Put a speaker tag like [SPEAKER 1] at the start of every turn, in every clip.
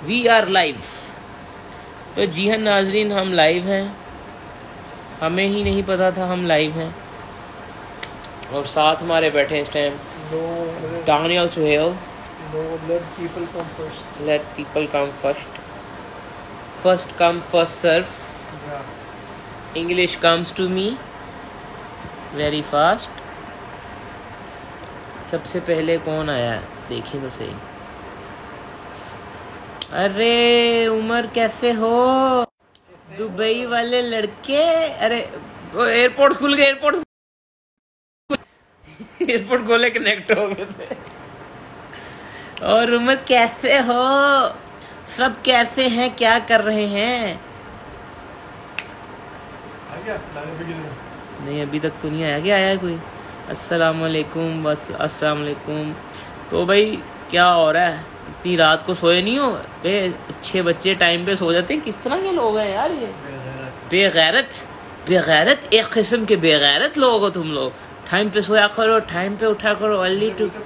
[SPEAKER 1] We are live तो जी हाँ नाजरीन हम लाइव हैं। हमें ही नहीं पता था हम लाइव हैं। और साथ हमारे बैठे हैं इस
[SPEAKER 2] time
[SPEAKER 1] Daniel
[SPEAKER 2] Suhel let people come first
[SPEAKER 1] first come first serve English comes to me very fast सबसे पहले कौन आया देखें तो सही। अरे उमर कैसे हो? दुबई वाले लड़के? अरे एयरपोर्ट खुल गए एयरपोर्ट एयरपोर्ट खोले कनेक्ट हो गए थे। और उमर कैसे हो? सब कैसे हैं? क्या कर रहे हैं? नहीं अभी तक तो नहीं आया। क्या आया कोई? अस्सलाम वालेकुम बस अस्सलाम वालेकुम तो भाई क्या हो रहा है? इतनी रात को सोए नहीं हो? बे अच्छे बच्चे टाइम पे सो जाते हैं। किस तरह के लोग हैं यार ये? बेगैरत। बेगैरत? एक किस्म के बेगैरत लोग हो तुम लोग। टाइम पे सोया करो टाइम पे उठा करो अर्ली टू
[SPEAKER 2] मेरे से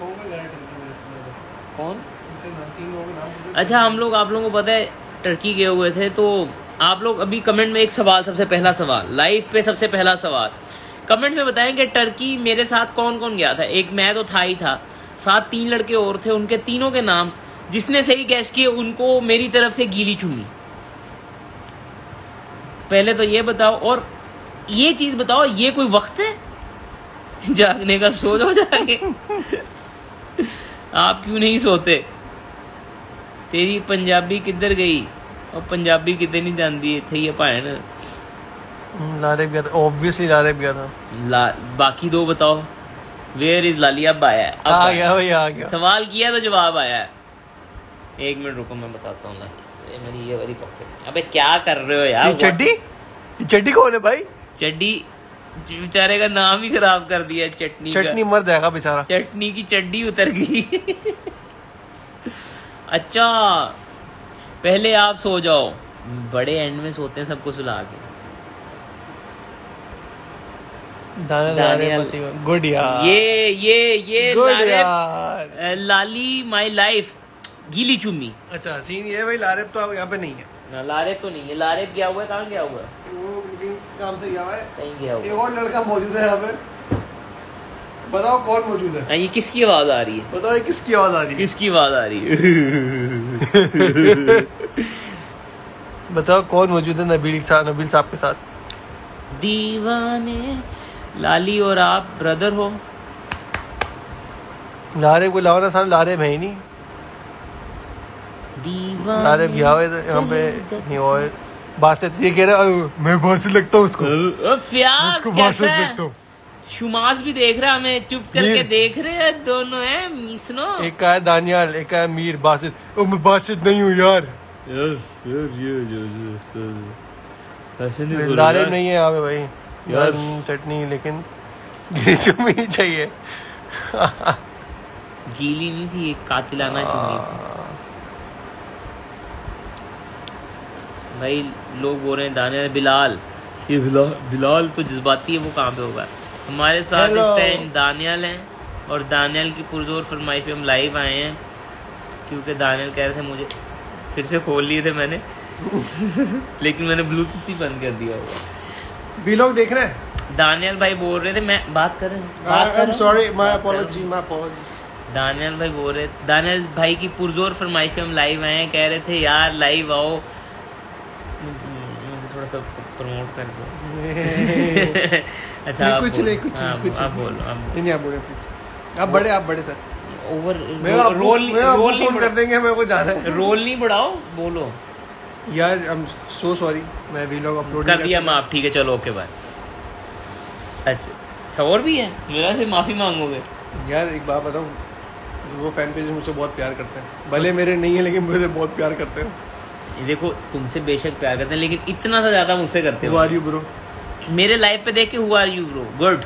[SPEAKER 1] कौन?
[SPEAKER 2] पूछे
[SPEAKER 1] अच्छा हम लोग आप लोगों को पता है टर्की गए हुए थे तो आप लोग अभी कमेंट में एक सवाल सबसे पहला सवाल लाइफ पे सबसे पहला सवाल। कमेंट में बताएँ कि टर्की मेरे साथ कौन कौन गया था? एक मैं तो था ही था। साथ तीन लड़के और थे उनके तीनों के नाम जिसने सही गैस किए उनको मेरी तरफ़ से गीली चुनी। पहले तो ये बताओ और ये चीज़ बताओ ये कोई वक्त है? जागने का सो जाओ जाके आप क्यों नहीं सोते? तेरी पंजाबी किधर गई? और पंजाबी किधर नहीं जानती? थे ये भैन
[SPEAKER 2] लारे भी गया था ऑब्वियसली लारे भी गया था
[SPEAKER 1] ला बाकी दो बताओ। वेयर इज़ लाली अब आया अब
[SPEAKER 2] आ गया भाई आ गया।
[SPEAKER 1] सवाल किया तो जवाब आया है। एक मिनट रुको मैं बताता हूँ। ये मेरी ये वाली पॉकेट अबे क्या कर रहे हो यार?
[SPEAKER 2] ये चड्डी? ये चड्डी कौन है भाई?
[SPEAKER 1] चड्डी बेचारे का नाम ही खराब कर दिया चटनी
[SPEAKER 2] चटनी मर जाएगा बेचारा।
[SPEAKER 1] चटनी की चड्डी उतर गई। अच्छा पहले आप सो जाओ। बड़े एंड में सोते हैं सबको सुला के।
[SPEAKER 2] दाना गुड यार।
[SPEAKER 1] ये ये ये
[SPEAKER 2] गुड यार।
[SPEAKER 1] लाली माय लाइफ गीली चुम्मी।
[SPEAKER 2] अच्छा सीन ये भाई लारे तो अब यहाँ पे नहीं है।
[SPEAKER 1] ना लारे तो नहीं है। लारे गया हुआ है कहाँ गया हुआ है?
[SPEAKER 2] वो काम से गया हुआ है।
[SPEAKER 1] कहीं गया हुआ
[SPEAKER 2] एक और लड़का मौजूद है यहाँ पे। बताओ कौन मौजूद है?
[SPEAKER 1] है ये किसकी आवाज़ आ रही है?
[SPEAKER 2] बताओ ये किसकी आवाज़ आ रही है?
[SPEAKER 1] किसकी आवाज़ आ रही है?
[SPEAKER 2] बताओ कौन मौजूद है नबील साहब नबील साहब के साथ?
[SPEAKER 1] दीवाने लाली और आप ब्रदर हो।
[SPEAKER 2] लारे को लाओ ना साहब लारे में ही नहीं। हुआ है यहाँ पे नहीं और बासित ये कह रहा मैं बासित लगता हूँ उसको। उसको बासित लगता हूँ।
[SPEAKER 1] शुमास भी देख रहा है हमें चुप करके देख रहे हैं दोनों है मीसनो?
[SPEAKER 2] एक का है दानियाल एक का है मीर बासित ओ मैं बासित नहीं हूँ यार।
[SPEAKER 1] ऐसे
[SPEAKER 2] लारे नहीं है यहाँ पे भाई। यार। चटनी लेकिन ग्रीस में नहीं चाहिए।
[SPEAKER 1] गीली नहीं थी एक कातिलाना चुनी भाई लोग बोल रहे हैं दानियाल बिलाल। ये बिलाल बिलाल तो जज्बाती है वो कहाँ पे होगा? हमारे साथ
[SPEAKER 2] Hello.
[SPEAKER 1] इस टाइम दानियाल हैं और दानियाल की पुरजोर फरमाइश पे हम लाइव आए हैं क्योंकि दानियाल कह रहे थे मुझे फिर से खोल लिए थे मैंने। लेकिन मैंने ब्लूटूथ ही बंद कर दिया होगा
[SPEAKER 2] वीलॉग देख रहे हैं?
[SPEAKER 1] दानियाल भाई बोल रहे थे मैं बात कर रहे हैं? Sorry my.
[SPEAKER 2] Apology my apologies
[SPEAKER 1] Daniel भाई बोल रहे दानियल भाई की पुरजोर फरमाइश पे हम लाइव आए हैं कह रहे थे यार लाइव आओ प्रमोट कर दो अच्छा
[SPEAKER 2] कुछ नहीं, कुछ
[SPEAKER 1] हाँ,
[SPEAKER 2] नहीं, कुछ
[SPEAKER 1] आप बोलो आप
[SPEAKER 2] नहीं आप बोले प्लीज़ आप बड़े आप बड़े सर।
[SPEAKER 1] ओवर रोल रोल नहीं
[SPEAKER 2] कर देंगे मेरे को जाना है।
[SPEAKER 1] रोल नहीं बढ़ाओ बोलो।
[SPEAKER 2] यार आई एम सो सॉरी मैं वीलॉग अपलोड
[SPEAKER 1] कर दिया माफ़ ठीक है चलो ओके बाय अच्छा अच्छा और भी है? मेरा से माफ़ी मांगोगे?
[SPEAKER 2] यार एक बात बताऊँ वो फ़ैन पेज मुझसे बहुत प्यार करते हैं। भले मेरे नहीं है लेकिन मुझे बहुत प्यार करते हैं।
[SPEAKER 1] ये देखो तुमसे बेशक प्यार करते हैं लेकिन इतना सा ज़्यादा मुझसे करते
[SPEAKER 2] हु।
[SPEAKER 1] हो
[SPEAKER 2] आर यू ब्रो
[SPEAKER 1] मेरे लाइव पे देख के हुआ आर यू ब्रो गुड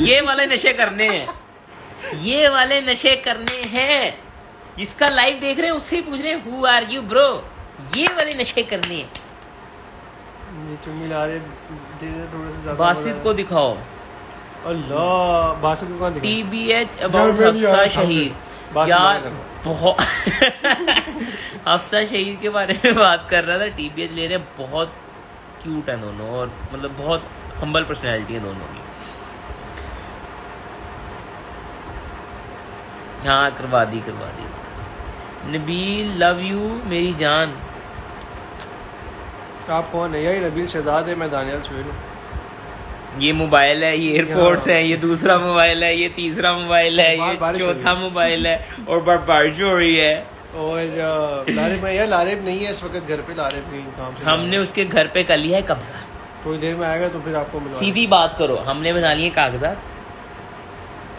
[SPEAKER 1] ये वाले नशे करने हैं। ये वाले नशे करने हैं। जिसका लाइव देख रहे हैं उससे ही पूछ रहे हैं हु आर यू ब्रो ये वाले नशे करने हैं।
[SPEAKER 2] ये चुम्मी ला रहे दे दे थोड़े से ज़्यादा
[SPEAKER 1] बासित को दिखाओ।
[SPEAKER 2] अल्लाह बासित को कहाँ दिखा
[SPEAKER 1] टीबीएच अबाउट हफ्सा शहीद यार बहुत अफसा शहीद के बारे में बात कर रहा था टीबीएच ले रहे हैं, बहुत क्यूट है दोनों और मतलब बहुत हम्बल पर्सनैलिटी है दोनों की। हाँ करवा दी करवा दी। नबील लव यू मेरी जान।
[SPEAKER 2] आप कौन है? यही नबील शहजाद है मैं दानियाल सुहेल हूँ
[SPEAKER 1] ये मोबाइल है ये एयरपोर्ट्स है ये दूसरा मोबाइल है ये तीसरा मोबाइल है ये चौथा मोबाइल है और बार बारिश हो रही है।
[SPEAKER 2] और लारेब यार लारेब नहीं है इस वक्त घर पे लारेब नहीं काम से
[SPEAKER 1] हमने उसके घर पे कर लिया है कब्जा।
[SPEAKER 2] थोड़ी देर में आएगा तो फिर आपको मिलवा
[SPEAKER 1] सीधी बात करो हमने बना लिए कागजात।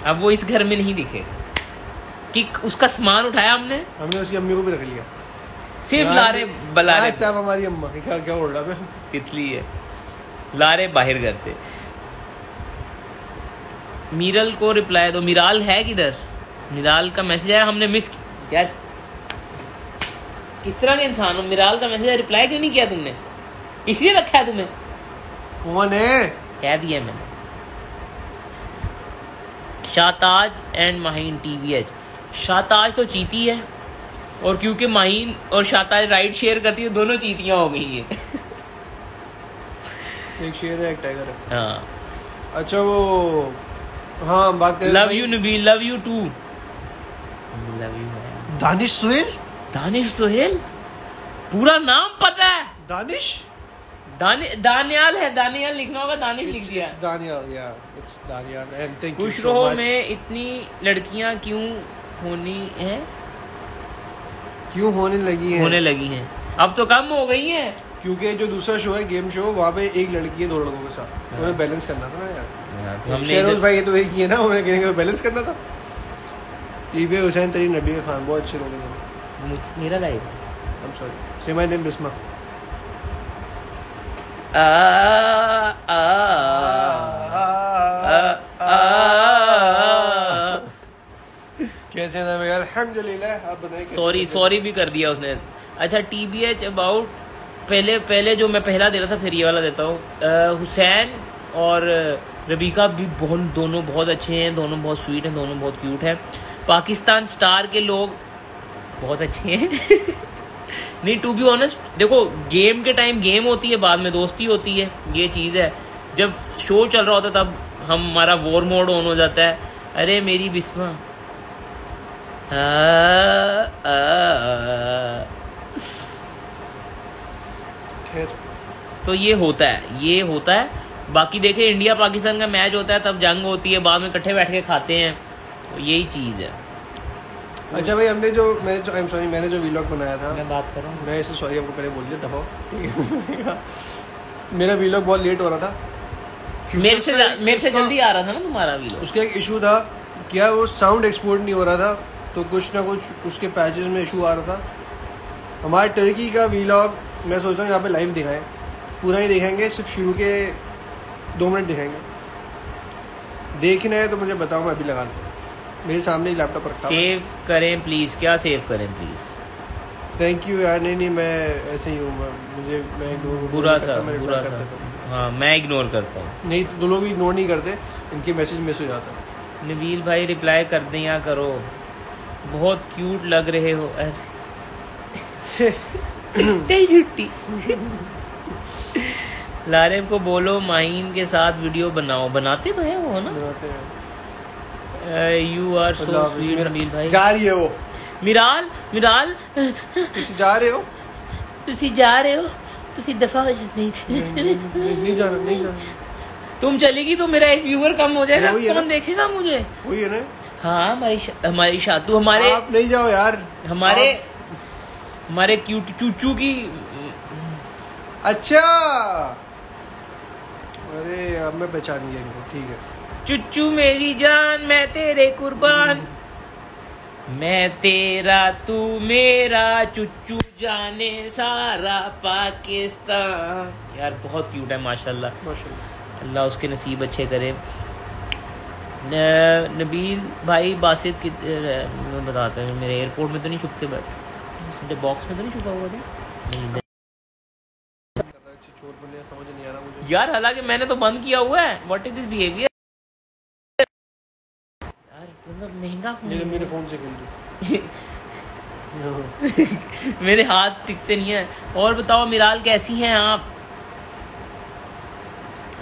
[SPEAKER 1] अब वो इस घर में नहीं दिखेगा। कि उसका सामान उठाया हमने?
[SPEAKER 2] हमने उसकी अम्मी को भी रख लिया।
[SPEAKER 1] सिर्फ़ लारे बलारे
[SPEAKER 2] साहब हमारी अम्मा क्या क्या उड़ रहा
[SPEAKER 1] तितली है। लारे बाहर घर से। मीरल को रिप्लाई दो। मिराल है किधर? मिराल का मैसेज आया हमने मिस यार किस तरह के इंसान हो मिराल का मैसेज रिप्लाई क्यों नहीं किया तुमने? इसलिए रखा है तुम्हें।
[SPEAKER 2] कौन है?
[SPEAKER 1] कह दिया मैंने। शाहताज एंड माहीन टीवीएच शाहताज तो चीती है और क्योंकि माहीन और शाहताज राइड शेयर करती है दोनों चीतियाँ हो गई है।
[SPEAKER 2] एक शेर है एक टाइगर है।
[SPEAKER 1] हाँ।
[SPEAKER 2] अच्छा वो हाँ बात करें
[SPEAKER 1] love you Nabi love you too love you
[SPEAKER 2] Danish Suhail?
[SPEAKER 1] Danish Sohail? पूरा नाम पता है।
[SPEAKER 2] दानिश?
[SPEAKER 1] दानि दानियाल है दानियाल लिखना होगा दानिश लिख दिया।
[SPEAKER 2] it's Daniel, yeah. It's Daniel. And thank you
[SPEAKER 1] खुश
[SPEAKER 2] so
[SPEAKER 1] रहो
[SPEAKER 2] much.
[SPEAKER 1] में इतनी लड़कियाँ क्यों होनी है?
[SPEAKER 2] क्यों होने लगी है?
[SPEAKER 1] होने लगी हैं। अब तो कम हो गई हैं।
[SPEAKER 2] क्योंकि जो दूसरा शो है गेम शो वहाँ पे एक लड़की है दो लड़कों के साथ।
[SPEAKER 1] हाँ।
[SPEAKER 2] उन्हें बैलेंस करना था ना यार।
[SPEAKER 1] हाँ, तो हमने
[SPEAKER 2] शेरोज भाई ये तो वही किए ना उन्हें कहेंगे बैलेंस करना था। टीबी हुसैन तरी नबी खान बहुत अच्छे लोग हैं।
[SPEAKER 1] मेरा लाइव
[SPEAKER 2] आई एम सॉरी से माय नेम बिस्मा
[SPEAKER 1] आ आ आ आ
[SPEAKER 2] कैसे नाम है अल्हम्दुलिल्लाह आप बताइए
[SPEAKER 1] सॉरी सॉरी भी कर दिया उसने अच्छा टी बी एच अबाउट पहले पहले जो मैं पहला दे रहा था फिर ये वाला देता हूँ। हुसैन और रबीका भी बहुत दोनों बहुत अच्छे हैं दोनों बहुत स्वीट हैं दोनों बहुत क्यूट हैं। पाकिस्तान स्टार के लोग बहुत अच्छे हैं। नहीं टू बी ऑनेस्ट देखो गेम के टाइम गेम होती है बाद में दोस्ती होती है ये चीज़ है। जब शो चल रहा होता है तब हम हमारा वॉर मोड ऑन हो जाता है। अरे मेरी बिस्मा। आ, आ, आ।
[SPEAKER 2] खैर।
[SPEAKER 1] तो ये होता है ये होता है। बाकी देखे इंडिया पाकिस्तान का मैच होता है तब जंग होती है बाद में इकट्ठे बैठ के खाते हैं। तो यही चीज़ है।
[SPEAKER 2] अच्छा भाई हमने जो मैंने जो आई एम सॉरी मैंने जो वीलॉग बनाया था
[SPEAKER 1] मैं बात कर रहा हूँ।
[SPEAKER 2] मैं इसे सॉरी आपको पहले बोल दिया ठीक है। मेरा वीलॉग बहुत लेट हो रहा था।
[SPEAKER 1] मेरे से मेरे से जल्दी आ रहा था ना तुम्हारा वीलॉग
[SPEAKER 2] उसका एक इशू था क्या वो साउंड एक्सपोर्ट नहीं हो रहा था तो कुछ ना कुछ उसके पैचेस में इशू आ रहा था। हमारे टर्की का वीलॉग मैं सोच रहा हूँ यहाँ पे लाइव दिखाएँ। पूरा ही दिखाएँगे सिर्फ़ शुरू के दो मिनट दिखाएँगे। देखना है तो मुझे बताओ मैं अभी लगा दूँ। मेरे सामने ही लैपटॉप रखा
[SPEAKER 1] सेव करें प्लीज़ क्या सेव करें प्लीज़
[SPEAKER 2] थैंक यू यार। नहीं नहीं मैं ऐसे ही हूँ। मुझे मैं ignore-
[SPEAKER 1] बुरा सा
[SPEAKER 2] मैं
[SPEAKER 1] बुरा सा।
[SPEAKER 2] देता हाँ
[SPEAKER 1] मैं इग्नोर करता हूँ।
[SPEAKER 2] नहीं तो लोग इग्नोर नहीं करते। इनके मैसेज मिस हो जाता है।
[SPEAKER 1] नबील भाई रिप्लाई कर दें या करो। बहुत क्यूट लग रहे हो। चल छुट्टी लारेब को बोलो माहीन के साथ वीडियो बनाओ। बनाते तो है वो ना?
[SPEAKER 2] बनाते हैं।
[SPEAKER 1] यू आर सो
[SPEAKER 2] अल्लाह हाफिज़।
[SPEAKER 1] स्वीट
[SPEAKER 2] मेरा-
[SPEAKER 1] नबील भाई
[SPEAKER 2] जा रही है वो
[SPEAKER 1] मिराल मिराल
[SPEAKER 2] ਤੁਸੀਂ ਜਾ ਰਹੇ ਹੋ
[SPEAKER 1] ਤੁਸੀਂ ਜਾ ਰਹੇ ਹੋ ਤੁਸੀਂ दफा हो जाओ। नहीं
[SPEAKER 2] नहीं नहीं जाना नहीं जाना
[SPEAKER 1] तुम चलेगी तो मेरा एक व्यूअर कम हो जाएगा
[SPEAKER 2] वही है ना।
[SPEAKER 1] कौन देखेगा मुझे
[SPEAKER 2] वही है ना
[SPEAKER 1] हाँ हमारी शा- हमारी शातू हमारे
[SPEAKER 2] आप नहीं जाओ यार
[SPEAKER 1] हमारे
[SPEAKER 2] आप-
[SPEAKER 1] हमारे क्यूट चूचू की
[SPEAKER 2] अच्छा अरे अब मैं पहचान गया इनको ठीक है
[SPEAKER 1] चुच्चू मेरी जान मैं तेरे कुर्बान। मैं तेरा तू मेरा चुच्चू जाने सारा पाकिस्तान। यार बहुत क्यूट है माशाल्लाह।
[SPEAKER 2] माशाल्लाह।
[SPEAKER 1] अल्लाह उसके नसीब अच्छे करे। नबील भाई बासित की मैं बताता हूँ मेरे एयरपोर्ट में तो नहीं छुप के बैठ बॉक्स में तो नहीं छुपा हुआ था। यार हालाँकि मैंने तो बंद किया हुआ है। व्हाट इज़ दिस बिहेवियर यार मतलब महँगा फ़ोन
[SPEAKER 2] मेरे मेरे फ़ोन से खेल
[SPEAKER 1] मेरे हाथ टिकते नहीं है। और बताओ मिराल कैसी हैं आप?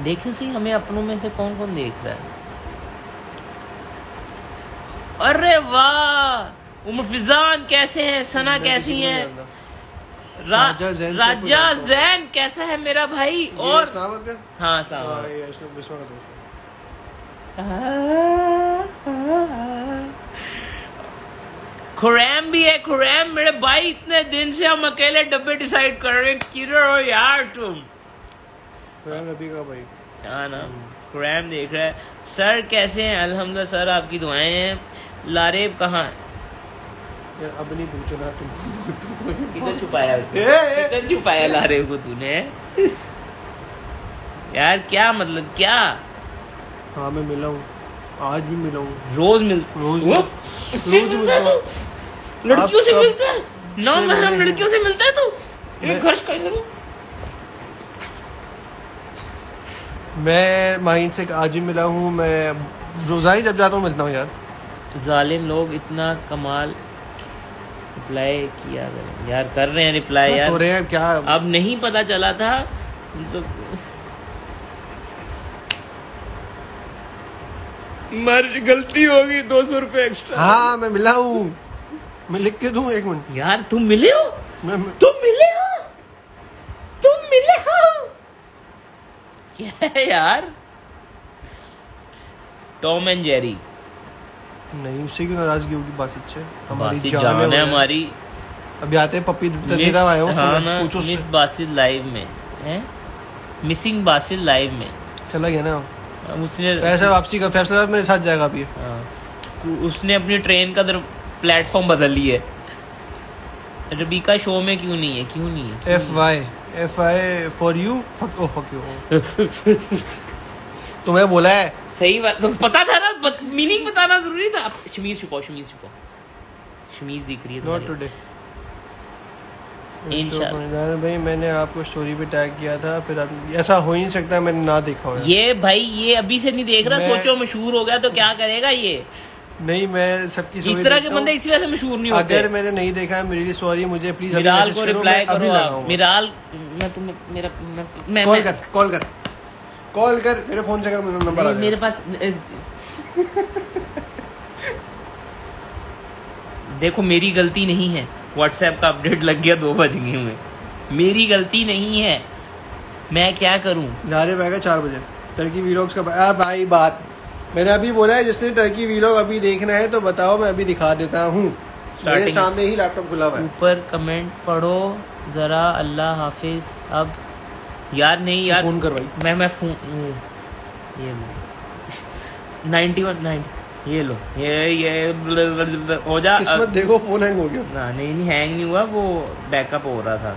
[SPEAKER 1] देखियो सही हमें अपनों में से कौन कौन देख रहा है? अरे वाह! उमर फिजान कैसे हैं? सना कैसी हैं? रा,
[SPEAKER 2] राजा जैन
[SPEAKER 1] कैसा है मेरा भाई? और हाँ खुरैम भी है खुरैम मेरे भाई इतने दिन से हम अकेले डब्बे डिसाइड कर रहे हैं किधर हो यार तुम।
[SPEAKER 2] खुराम रबी का भाई।
[SPEAKER 1] हाँ ना खुरैम देख रहा है। सर कैसे हैं? अल्हम्दुलिल्लाह सर आपकी दुआएँ हैं। लारेब कहाँ है?
[SPEAKER 2] यार अब नहीं पूछना तुम।
[SPEAKER 1] किधर छुपाया। किधर छुपाया लारेब को तूने? यार क्या मतलब क्या?
[SPEAKER 2] हाँ मैं मिला हूँ। आज भी मिला हूँ।
[SPEAKER 1] रोज मिल
[SPEAKER 2] रोज
[SPEAKER 1] वो? उससे
[SPEAKER 2] रोज
[SPEAKER 1] मिलता है लड़कियों से मिलता है? नौ महरम लड़कियों से मिलता है तू? तेरे घर का
[SPEAKER 2] मैं माइन से आज ही मिला हूँ। मैं रोजा ही जब जाता हूँ मिलता हूँ यार।
[SPEAKER 1] जालिम लोग इतना कमाल रिप्लाई किया यार कर रहे हैं रिप्लाई
[SPEAKER 2] तो
[SPEAKER 1] यार।
[SPEAKER 2] रहे हैं क्या?
[SPEAKER 1] अब नहीं पता चला था तो मर गलती होगी दो सौ रूपए एक्स्ट्रा
[SPEAKER 2] हाँ मैं मिला हूँ। मैं लिख के दूँ एक मिनट।
[SPEAKER 1] यार तुम मिले हो?
[SPEAKER 2] मैं मैं-
[SPEAKER 1] तुम मिले हो? तुम मिले हो? क्या है यार? Tom and Jerry.
[SPEAKER 2] नहीं उससे की नाराज़गी होगी बासित से। हमारी जान
[SPEAKER 1] जान है हमारी।
[SPEAKER 2] अभी आते हैं पप्पी देता आया हूँ
[SPEAKER 1] हाँ
[SPEAKER 2] पूछो
[SPEAKER 1] मिस बासित लाइव में है? मिसिंग बासित लाइव में।
[SPEAKER 2] चला गया ना।
[SPEAKER 1] उसने
[SPEAKER 2] पैसा वापसी का फैसला मेरे साथ जाएगा अभी।
[SPEAKER 1] हाँ, उसने अपनी ट्रेन का प्लेटफॉर्म बदल लिया है। रबीका शो में क्यों नहीं है? क्यों नहीं है?
[SPEAKER 2] F Y F I for you fuck oh fuck you तुम्हें बोला है।
[SPEAKER 1] सही बात तुम पता था ना बत, मीनिंग बताना ज़रूरी था। शमीज छुपाओ शमीज छुपाओ। शमीज दिख रही है
[SPEAKER 2] नॉट टुडे। भाई मैंने आपको स्टोरी पे टैग किया था फिर आप ऐसा हो ही नहीं सकता मैंने ना देखा हो
[SPEAKER 1] ये भाई ये अभी से नहीं देख रहा
[SPEAKER 2] मैं-
[SPEAKER 1] सोचो मशहूर हो गया तो क्या करेगा ये?
[SPEAKER 2] नहीं मैं सबकी
[SPEAKER 1] इस तरह के बंदे इसी वजह से मशहूर नहीं होते।
[SPEAKER 2] अगर मैंने नहीं देखा है मेरे लिए सॉरी मुझे प्लीज़
[SPEAKER 1] मिराल को रिप्लाई करो आप। मिराल मैं तुम्हें मेरा मैं,
[SPEAKER 2] कॉल कर कॉल कर। कॉल कर मेरे फ़ोन से कर मेरा नंबर आ
[SPEAKER 1] मेरे पास देखो मेरी गलती नहीं है। व्हाट्सएप का अपडेट लग गया दो बज गए हुए। मेरी गलती नहीं है। मैं क्या करूँ?
[SPEAKER 2] लारे आएगा चार बजे। टर्की वीलॉग्स का आ भाई बात। मैंने अभी बोला है जिसने टर्की वीलॉग अभी देखना है तो बताओ मैं अभी दिखा देता हूँ। मेरे सामने ही लैपटॉप खुला हुआ है।
[SPEAKER 1] ऊपर कमेंट पढ़ो जरा अल्लाह हाफिज। अब यार नहीं यार
[SPEAKER 2] फ़ोन कर भाई
[SPEAKER 1] मैं मैं फ़ोन ये नाइन्टी वन नाइन्टी ये लो ये ये हो जा
[SPEAKER 2] किस्मत देखो फ़ोन हैंग हो गया।
[SPEAKER 1] ना नहीं नहीं हैंग नहीं हुआ वो बैकअप हो रहा था।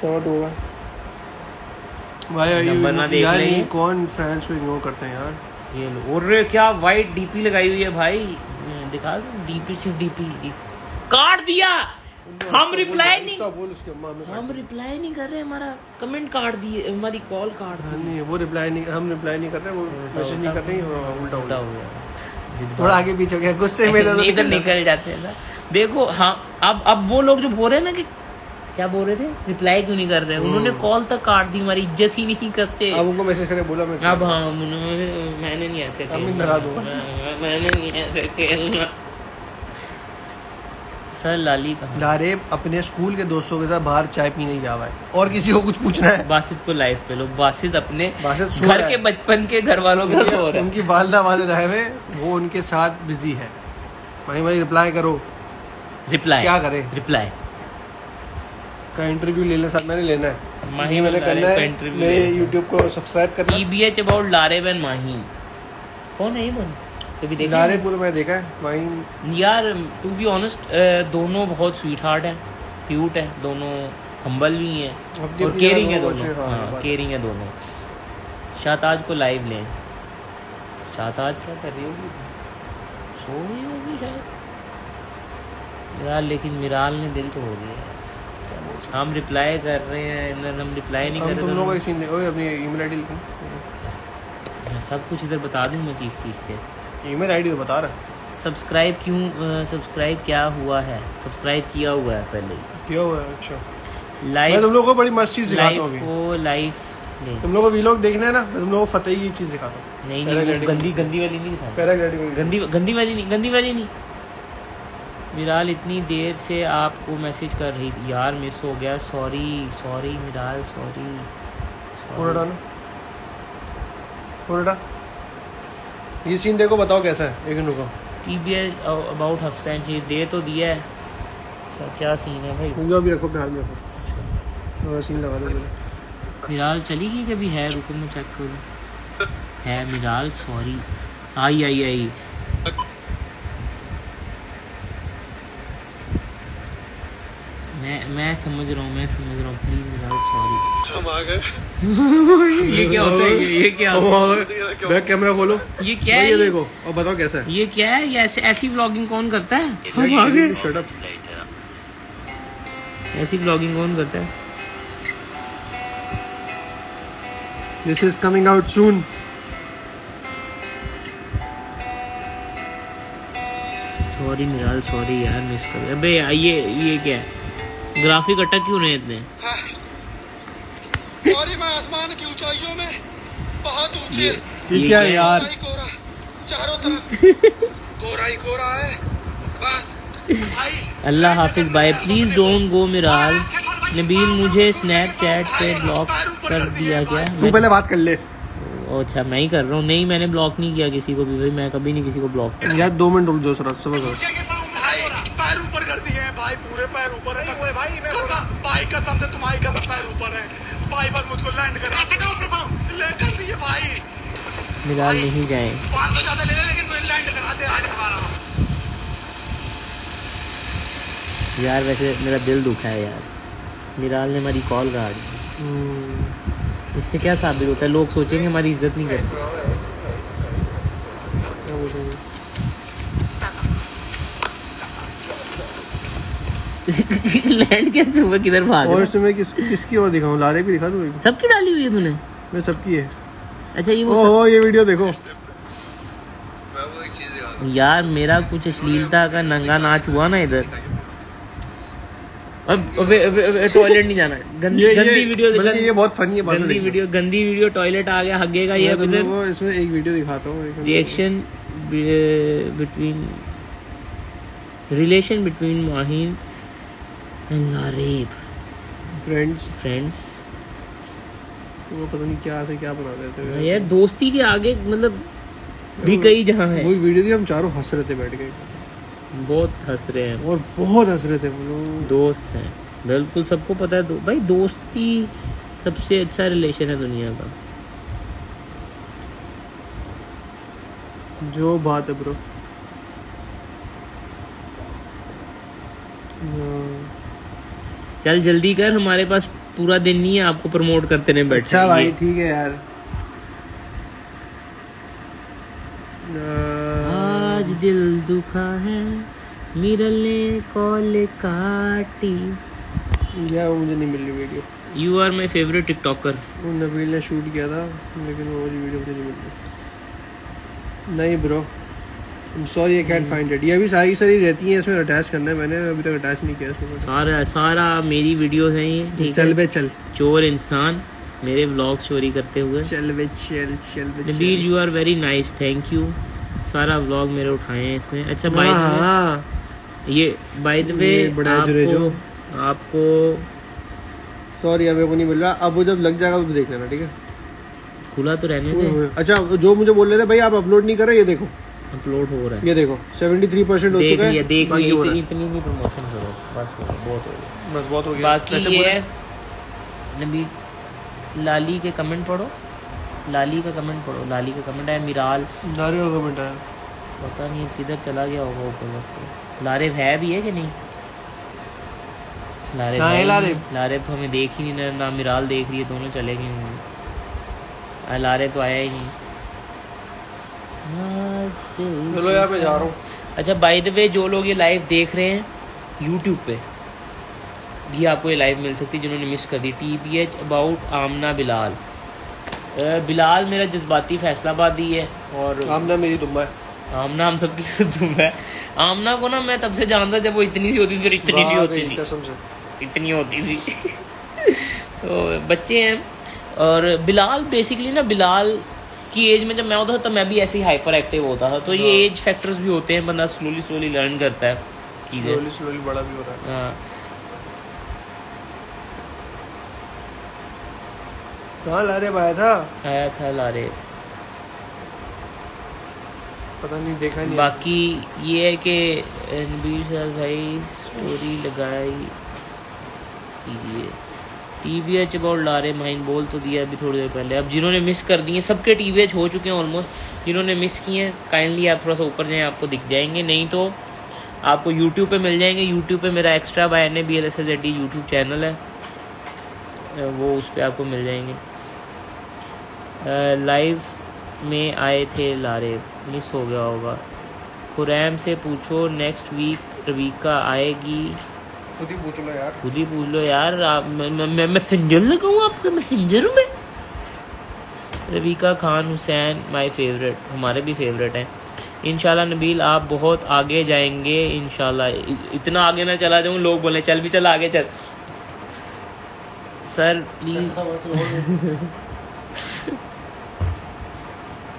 [SPEAKER 2] समझ होगा। भाई
[SPEAKER 1] नंबर ना देख
[SPEAKER 2] यार
[SPEAKER 1] ले।
[SPEAKER 2] नहीं कौन फैंस को इग्नोर करते हैं यार?
[SPEAKER 1] ये लो और क्या वाइट डीपी लगाई हुई है भाई? दिखा दो डीपी सिर्फ़ डीपी काट दिया! हम रिप्लाई नहीं।
[SPEAKER 2] बोल उसके में
[SPEAKER 1] हम रिप्लाई नहीं कर रहे हमारा कमेंट काट दिए हमारी कॉल काट
[SPEAKER 2] हाँ,
[SPEAKER 1] दी
[SPEAKER 2] नहीं वो रिप्लाई नहीं हम रिप्लाई नहीं कर रहे वो मैसेज नहीं कर रहे हाँ, उल्टा
[SPEAKER 1] उल्टा। हो गया
[SPEAKER 2] थोड़ा आगे पीछे हो गया गुस्से में तो
[SPEAKER 1] इधर निकल जाते हैं ना। देखो हाँ अब अब वो लोग जो बोल रहे हैं ना कि क्या बोल रहे थे? रिप्लाई क्यों नहीं कर रहे? उन्होंने कॉल तक काट दी हमारी इज़्ज़त ही नहीं करते।
[SPEAKER 2] अब उनको मैसेज करे बोला मैं
[SPEAKER 1] अब हाँ मैंने नहीं ऐसे मैंने नहीं ऐसे खेलना सर लाली कहा
[SPEAKER 2] लारे अपने स्कूल के दोस्तों के साथ बाहर चाय पीने गया हुआ है। और किसी को कुछ पूछना है?
[SPEAKER 1] बासित को लाइव पे लो। बासित अपने
[SPEAKER 2] बासित
[SPEAKER 1] घर के बचपन के घर वालों के हो रहा है।
[SPEAKER 2] उनकी वालदा वाले हुए वो उनके साथ बिज़ी है। भाई भाई रिप्लाई करो।
[SPEAKER 1] रिप्लाई
[SPEAKER 2] क्या करें?
[SPEAKER 1] रिप्लाई
[SPEAKER 2] का इंटरव्यू लेना साथ मैंने लेना है।
[SPEAKER 1] माही
[SPEAKER 2] मैंने करना है मेरे यूट्यूब को। सब्सक्राइब करना।
[SPEAKER 1] EBH about Laraib and Mahi कौन है ये बन कभी देखा
[SPEAKER 2] लारे पूरा मैंने देखा है वहीं।
[SPEAKER 1] यार टू बी ऑनेस्ट दोनों बहुत स्वीट हार्ट है क्यूट है दोनों हम्बल भी हैं। और केयरिंग है दोनों।
[SPEAKER 2] हाँ, ये
[SPEAKER 1] हाँ केयरिंग है दोनों। शाहताज को लाइव लें। शाहताज क्या कर रही होगी? सो रही होगी शायद। यार लेकिन मिराल ने दिल तोड़ दिया हम रिप्लाई कर रहे हैं इधर हम रिप्लाई नहीं कर
[SPEAKER 2] तुम
[SPEAKER 1] रहे
[SPEAKER 2] लोगों
[SPEAKER 1] तो
[SPEAKER 2] का सीन देखो अपनी ईमेल आईडी लिखो।
[SPEAKER 1] सब कुछ इधर बता दूँ मैं चीख चीख के।
[SPEAKER 2] ईमेल आईडी तो बता रहा।
[SPEAKER 1] सब्सक्राइब क्यों सब्सक्राइब क्या हुआ है? सब्सक्राइब किया हुआ है पहले
[SPEAKER 2] किया हुआ है अच्छा। मैं
[SPEAKER 1] लाइफ
[SPEAKER 2] तुम लोगों को बड़ी मस्त चीज़ दिखाता हूँ अभी।
[SPEAKER 1] को लाइफ
[SPEAKER 2] तुम लोगों को वीलॉग देखना है ना मैं तुम लोगों को फतेह की चीज़ दिखाता हूँ।
[SPEAKER 1] नहीं नहीं गंदी गंदी वाली नहीं दिखा
[SPEAKER 2] पैराग्लाइडिंग
[SPEAKER 1] गंदी गंदी वाली नहीं गंदी वाली नहीं। मिराल इतनी देर से आपको मैसेज कर रही थी। यार मिस हो गया। सॉरी सॉरी मिराल सॉरी
[SPEAKER 2] थोड़ा डालो। थोड़ा डा ये सीन देखो बताओ कैसा है? एक मिनट रुको।
[SPEAKER 1] T B L about half century दे तो दिया है। अच्छा क्या सीन है भाई?
[SPEAKER 2] पूरा भी रखो अपने हाथ में रखो। और सीन लगा दो फ़िलहाल
[SPEAKER 1] मिराल चली गई कभी? है रुको मैं चेक करूँ। है मिराल सॉरी आई आई आई। मैं मैं समझ रहा हूँ मैं समझ रहा हूँ। प्लीज़ मिराल सॉरी
[SPEAKER 2] हम आ गए।
[SPEAKER 1] ये क्या होता है? ये क्या
[SPEAKER 2] बैक कैमरा खोलो।
[SPEAKER 1] ये क्या है
[SPEAKER 2] ये
[SPEAKER 1] ये?
[SPEAKER 2] देखो और बताओ कैसा है।
[SPEAKER 1] ये क्या है? ये ऐसे ऐसी व्लॉगिंग कौन करता है? हम आ गए।
[SPEAKER 2] शट अप
[SPEAKER 1] ऐसी व्लॉगिंग कौन करता है?
[SPEAKER 2] This is coming out soon
[SPEAKER 1] sorry Miral sorry यार मिस कर अबे ये ये क्या है? ग्राफिक अटक क्यों रहे हैं इतने?
[SPEAKER 3] सॉरी मैं आसमान की ऊंचाइयों में बहुत ऊँचे
[SPEAKER 1] ये
[SPEAKER 2] ये क्या यार?
[SPEAKER 3] कोरा चारों तरफ़। कोरा ही कोरा है। बस
[SPEAKER 1] अल्लाह हाफिज भाई please don't go Miral. Nabeel मुझे स्नैपचैट पे ब्लॉक कर दिया गया।
[SPEAKER 2] तू पहले बात कर ले।
[SPEAKER 1] अच्छा मैं ही कर रहा हूँ। नहीं मैंने ब्लॉक नहीं किया किसी को भी भाई मैं कभी नहीं किसी को ब्लॉक
[SPEAKER 2] यार दो मिनट रुक जाओ सर समझ
[SPEAKER 3] भाई पैर ऊपर कर दिए हैं भाई पूरे पैर ऊपर है। भाई कसम भाई कसम से तुम्हारी कसम पैर ऊपर है भाई बस मुझको लैंड कर ऐसे करो लैंड कर दिए भाई
[SPEAKER 1] मिराल नहीं जाए
[SPEAKER 3] पाँच सौ ज़्यादा ले ले लेकिन मुझे लैंड करा दे आज हमारा
[SPEAKER 1] यार वैसे मेरा दिल दुखा है यार मिराल ने हमारी कॉल काट दी
[SPEAKER 2] हम्म,
[SPEAKER 1] इससे क्या साबित होता है लोग सोचेंगे हमारी इज़्ज़त नहीं करते
[SPEAKER 2] क्या बोलूँ?
[SPEAKER 1] लैंड कैसे हुआ? किधर भाग
[SPEAKER 2] और इसमें किस किसकी और दिखाऊँ? लारे भी दिखा दूँ
[SPEAKER 1] सबकी डाली हुई है तूने?
[SPEAKER 2] मैं सबकी है।
[SPEAKER 1] अच्छा ये वो
[SPEAKER 2] ओहो ये वीडियो देखो।
[SPEAKER 1] यार मेरा कुछ अश्लीलता का नंगा नाच हुआ ना इधर। अब अबे अबे अबे टॉयलेट नहीं जाना। गंदी
[SPEAKER 2] ये
[SPEAKER 1] गंदी
[SPEAKER 2] ये
[SPEAKER 1] वीडियो
[SPEAKER 2] मतलब ये बहुत फनी है
[SPEAKER 1] गंदी वीडियो गंदी वीडियो टॉयलेट आ गया हगेगा ये
[SPEAKER 2] लोगों इसमें एक वीडियो दिखाता हूँ
[SPEAKER 1] reaction between relation between Mahin and Laraib
[SPEAKER 2] friends
[SPEAKER 1] friends
[SPEAKER 2] वो पता नहीं क्या से क्या बना देते हैं।
[SPEAKER 1] यार दोस्ती के आगे मतलब भी कई जहाँ है।
[SPEAKER 2] वो वीडियो थी हम चारों हंस रहे थे बैठ के।
[SPEAKER 1] बहुत हंस रहे हैं।
[SPEAKER 2] और बहुत हंस रहे थे हम लोग।
[SPEAKER 1] दोस्त हैं। बिल्कुल सबको पता है दो, भाई दोस्ती सबसे अच्छा रिलेशन है दुनिया का।
[SPEAKER 2] जो बात है ब्रो
[SPEAKER 1] चल जल्दी कर हमारे पास पूरा दिन नहीं है आपको प्रमोट करते रहे बैठ।
[SPEAKER 2] अच्छा भाई ठीक है यार।
[SPEAKER 1] आज दिल दुखा है मिरल ने कॉल काटी।
[SPEAKER 2] या वो मुझे नहीं मिल रही video.
[SPEAKER 1] You are my favourite TikToker
[SPEAKER 2] वो नबील ने शूट किया था लेकिन वो वाली वीडियो मुझे नहीं मिल। रही नहीं bro. Sorry I can't find it ये भी सारी सारी रहती हैं इसमें अटैच करना है। मैंने अभी तक अटैच नहीं किया इसमें
[SPEAKER 1] सारा सारा मेरी वीडियोस हैं ये ठीक
[SPEAKER 2] चल बे चल।
[SPEAKER 1] चोर इंसान मेरे व्लॉग चोरी करते हुए।
[SPEAKER 2] चल बे चल चल बे
[SPEAKER 1] Nabeel you are very nice thank you सारा व्लॉग मेरे उठाए हैं इसमें अच्छा बाय
[SPEAKER 2] हाँ हाँ।
[SPEAKER 1] ये बाय द वे। आपको आपको
[SPEAKER 2] सॉरी अब को नहीं मिल रहा। अब वो जब लग जाएगा तो देख लेना ठीक है?
[SPEAKER 1] खुला तो रहने दे।
[SPEAKER 2] अच्छा जो मुझे बोल रहे थे भाई आप अपलोड नहीं कर रहे ये देखो।
[SPEAKER 1] अपलोड हो रहा है।
[SPEAKER 2] ये देखो 73 परसेंट हो
[SPEAKER 1] देख
[SPEAKER 2] चुका है।
[SPEAKER 1] देख लिया इतनी। इतनी नहीं प्रमोशन करो बस बहुत हो गया।
[SPEAKER 2] बस बहुत हो गया।
[SPEAKER 1] बाकी ये नबी लाली के कमेंट पढ़ो। लाली का कमेंट पढ़ो। लाली का कमेंट है मिराल।
[SPEAKER 2] नारे का कमेंट आया।
[SPEAKER 1] पता नहीं किधर चला गया होगा ऊपर तक लारेब है भी है कि नहीं? लारेब
[SPEAKER 2] कहाँ है लारेब?
[SPEAKER 1] लारेब तो हमें देख ही नहीं ना मिराल देख रही है दोनों चले गए लारेब तो आया ही नहीं।
[SPEAKER 2] चलो यार मैं जा रहा हूँ।
[SPEAKER 1] अच्छा बाय द वे जो लोग ये लाइव देख रहे हैं यूट्यूब पे भी आपको ये लाइव मिल सकती है जिन्होंने मिस कर दी। T B H about Amna Bilal Bilal मेरा जज्बाती फैसलाबादी है और
[SPEAKER 2] आमना मेरी दुम्बा है।
[SPEAKER 1] आमना हम सबकी तुम है। आमना को ना मैं तब से जानता जब वो इतनी सी होती थी फिर इतनी सी होती थी। इतनी होती थी। तो बच्चे हैं और बिलाल बेसिकली ना बिलाल की एज में जब मैं होता था तब मैं भी ऐसे ही हाइपर एक्टिव होता था। तो ये
[SPEAKER 2] हाँ।
[SPEAKER 1] एज फैक्टर्स भी होते हैं बंदा स्लोली स्लोली लर्न करता है चीज़ें।
[SPEAKER 2] स्लोली स्लोली बड़ा भी हो रहा है।
[SPEAKER 1] हाँ।
[SPEAKER 2] कहाँ ला रहे आया था?
[SPEAKER 1] आया था लारे।
[SPEAKER 2] पता नहीं देखा नहीं
[SPEAKER 1] बाकी ये है कि रणबीर सर भाई स्टोरी लगाई। कीजिए T V H about Laraib Mahin बोल तो दिया अभी थोड़ी देर पहले। अब जिन्होंने मिस कर दिए सबके टी वी एच हो चुके हैं ऑलमोस्ट जिन्होंने मिस किए हैं काइंडली आप थोड़ा सा ऊपर जाएँ, आपको दिख जाएँगे। नहीं तो आपको यूट्यूब पे मिल जाएँगे। यूट्यूब पे मेरा extra by N A B L S S D YouTube channel है। वो उस पर आपको मिल जाएँगे। लाइव में आए थे लारे मिस हो गया होगा। खुरैम से पूछो नेक्स्ट वीक रविका आएगी।
[SPEAKER 2] खुद ही पूछ लो यार।
[SPEAKER 1] खुद ही पूछ लो यार। आप मैं मैं- मैं मैसेंजर लगाऊँ आपका? मैसेंजर हूँ मैं? रविका खान हुसैन माय फेवरेट हमारे भी फेवरेट हैं। इंशाल्लाह नबील आप बहुत आगे जाएँगे इंशाल्लाह। इ- इतना आगे ना चला जाऊँ लोग बोले चल भी चल आगे चल। सर प्लीज़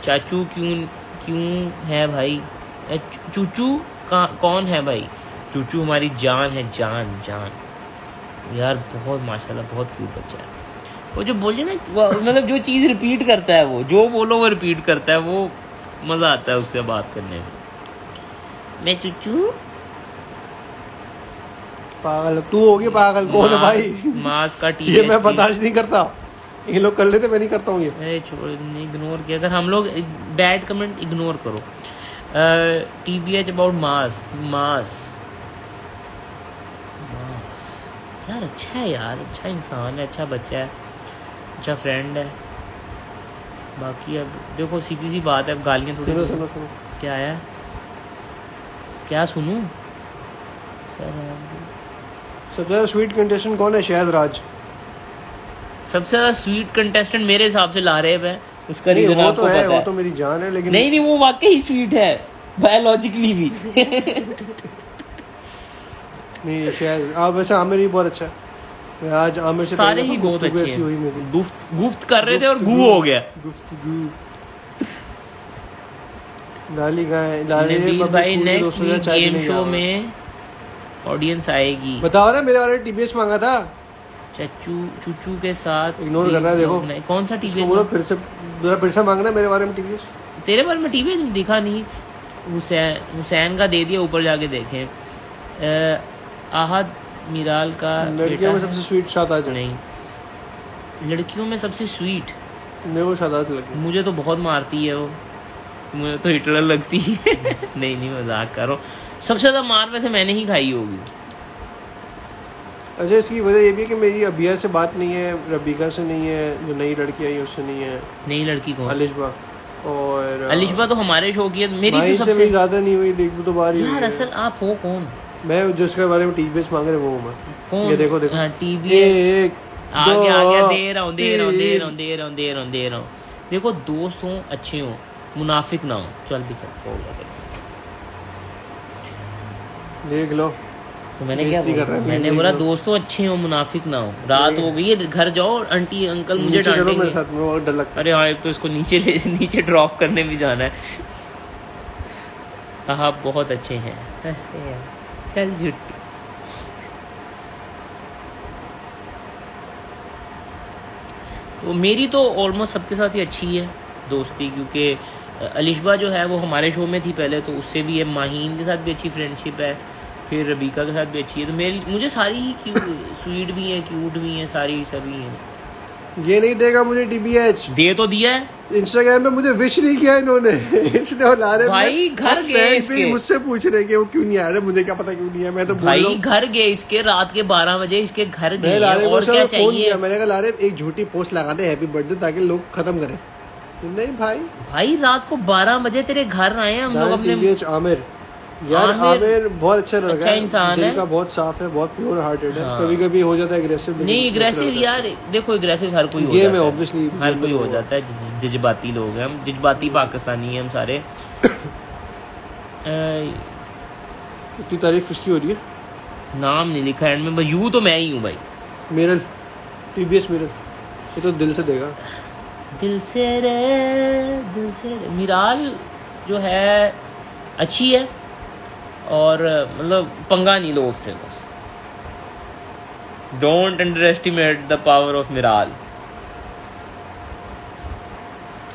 [SPEAKER 1] चाचू क्यों क्यों है भाई? चूचू कौन है भाई? चूचू हमारी जान है जान जान। यार बहुत माशाल्लाह बहुत क्यूट बच्चा है। वो जो बोलिए ना मतलब जो चीज़ रिपीट करता है वो जो बोलो वो रिपीट करता है वो मज़ा आता है उसके बात करने में। मैं चूचू?
[SPEAKER 2] पागल तू होगी पागल कौन है भाई?
[SPEAKER 1] मास का टी
[SPEAKER 2] ये मैं बर्दाश्त नहीं करता। ये लोग कर लेते मैं नहीं करता हूँ ये।
[SPEAKER 1] अरे छोड़ इग्नोर किया। अगर हम लोग बैड कमेंट इग्नोर करो। टी बी एच अबाउट मास मास मास यार अच्छा है यार अच्छा इंसान है अच्छा बच्चा है अच्छा फ्रेंड है। बाकी अब देखो सीधी सी बात है अब गालियाँ
[SPEAKER 2] सुनो
[SPEAKER 1] थोड़ी
[SPEAKER 2] सुनो सुनो।
[SPEAKER 1] क्या है? क्या सुनूं? सर
[SPEAKER 2] सबसे ज़्यादा स्वीट कंटेस्टेंट कौन है? शायद राज
[SPEAKER 1] सबसे ज़्यादा स्वीट कंटेस्टेंट मेरे हिसाब से ला रहे हैं उसका
[SPEAKER 2] नहीं
[SPEAKER 1] रीजन
[SPEAKER 2] वो तो है
[SPEAKER 1] पता
[SPEAKER 2] वो तो मेरी जान है लेकिन
[SPEAKER 1] नहीं नहीं वो वाकई स्वीट है बायोलॉजिकली भी।
[SPEAKER 2] नहीं शायद आप वैसे आमिर ही बहुत अच्छा है। आज आमिर से
[SPEAKER 1] सारे ही बहुत अच्छे
[SPEAKER 2] ऐसी हुई
[SPEAKER 1] गुफ्त गुफ्त कर रहे थे और गु हो गया।
[SPEAKER 2] गुफ्तगू। लाली का है लाली
[SPEAKER 1] भाई नेक्स्ट गेम शो में ऑडियंस आएगी।
[SPEAKER 2] बताओ ना मेरे वाले टीबीएस मांगा था।
[SPEAKER 1] चच्चू चूचू के साथ
[SPEAKER 2] Ignore कर रहा है, देखो।
[SPEAKER 1] कौन सा टीवी
[SPEAKER 2] बोलो फिर से जरा फिर से मांगना मेरे बारे में टीबीएस
[SPEAKER 1] तेरे बारे में टीवी दिखा नहीं। हुसैन हुसैन का दे दिया ऊपर जाके देखें। आहद मिराल का
[SPEAKER 2] लड़कियों में सबसे स्वीट?
[SPEAKER 1] है। नहीं। लड़कियों में सबसे स्वीट
[SPEAKER 2] मेरे को शादात लगी।
[SPEAKER 1] मुझे तो बहुत मारती है वो। मुझे तो हिटलर लगती है। नहीं नहीं मज़ाक करो सबसे ज़्यादा मार वैसे मैंने ही खाई होगी।
[SPEAKER 2] अच्छा इसकी वजह ये भी है कि मेरी अबिया से बात नहीं है रबीका से नहीं है जो नई लड़की आई है उससे नहीं है।
[SPEAKER 1] नई लड़की कौन?
[SPEAKER 2] अलिशबा। और
[SPEAKER 1] अलिशबा तो हमारे शो की है मेरी तो सबसे
[SPEAKER 2] ज़्यादा नहीं हुई देख तो बार
[SPEAKER 1] यार असल आप हो कौन?
[SPEAKER 2] मैं जिसके बारे में टीबीएस मांग रहे वो मैं
[SPEAKER 1] कौन?
[SPEAKER 2] ये देखो देखो।
[SPEAKER 1] हाँ, टीवी
[SPEAKER 2] एक
[SPEAKER 1] आ गया आ गया
[SPEAKER 2] दे
[SPEAKER 1] रहा हूँ दे रहा हूँ दे रहा हूँ दे रहा हूँ दे रहा हूँ दे रहा हूँ। देखो दोस्त हो अच्छे हो मुनाफिक ना हो। चल भी चल। हो गया
[SPEAKER 2] देख। लो।
[SPEAKER 1] तो मैंने क्या बोला? मैंने बोला। दोस्तों अच्छे हो मुनाफिक ना हो। रात हो गई है घर जाओ आंटी अंकल मुझे डांटेंगे।
[SPEAKER 2] साथ में और डर लगता
[SPEAKER 1] अरे हाँ एक तो इसको नीचे ले नीचे ड्रॉप करने भी जाना है। हाँ आप बहुत अच्छे हैं। चल झुट्टी तो मेरी तो ऑलमोस्ट सबके साथ ही अच्छी है, दोस्ती, क्योंकि अलिशबा जो है वो हमारे शो में थी पहले तो उससे भी है, माहीन के साथ भी अच्छी फ्रेंडशिप है, फिर रबीका के साथ भी अच्छी है। तो मेरी, मुझे सारी ही स्वीट भी हैं क्यूट भी हैं, सारी, सभी हैं।
[SPEAKER 2] ये नहीं देगा मुझे टीबीएच
[SPEAKER 1] दे तो दिया है।
[SPEAKER 2] इंस्टाग्राम पे मुझे विश नहीं किया इन्होंने। इसने ला रहे
[SPEAKER 1] भाई, घर गए इसके।
[SPEAKER 2] मुझसे पूछ रहे कि वो क्यों नहीं आ रहे मुझे क्या पता क्यों नहीं है मैं तो
[SPEAKER 1] भाई घर गए इसके रात के बारह बजे इसके घर गए और क्या
[SPEAKER 2] फ़ोन
[SPEAKER 1] चाहिए?
[SPEAKER 2] किया मैंने कहा लारे एक झूठी पोस्ट लगा दे हैप्पी बर्थडे ताकि लोग खत्म करें। नहीं भाई।
[SPEAKER 1] भाई रात को बारह बजे तेरे घर आए हम लोग अपने
[SPEAKER 2] आमिर। यार
[SPEAKER 1] आमिर
[SPEAKER 2] बहुत अच्छा लड़का
[SPEAKER 1] अच्छा
[SPEAKER 2] है।
[SPEAKER 1] इंसान है।
[SPEAKER 2] का बहुत साफ़ है बहुत प्योर हार्टेड है।
[SPEAKER 1] हाँ।
[SPEAKER 2] कभी कभी हो जाता है एग्रेसिव
[SPEAKER 1] नहीं एग्रेसिव यार देखो एग्रेसिव हर कोई
[SPEAKER 2] Game है, obviously,
[SPEAKER 1] हर कोई हो जाता है जज्बाती लोग हैं। हम जज्बाती पाकिस्तानी हैं हम सारे।
[SPEAKER 2] इतनी तारीफ़ किसकी हो रही है?
[SPEAKER 1] नाम नहीं लिखा एंड में यू तो मैं ही हूँ भाई।
[SPEAKER 2] मिरल टीबीएस मिरल ये तो दिल से देगा।
[SPEAKER 1] दिल से रे दिल से रे मिराल जो है अच्छी है। और मतलब पंगा नहीं लो उससे बस। Don't underestimate the power of Miral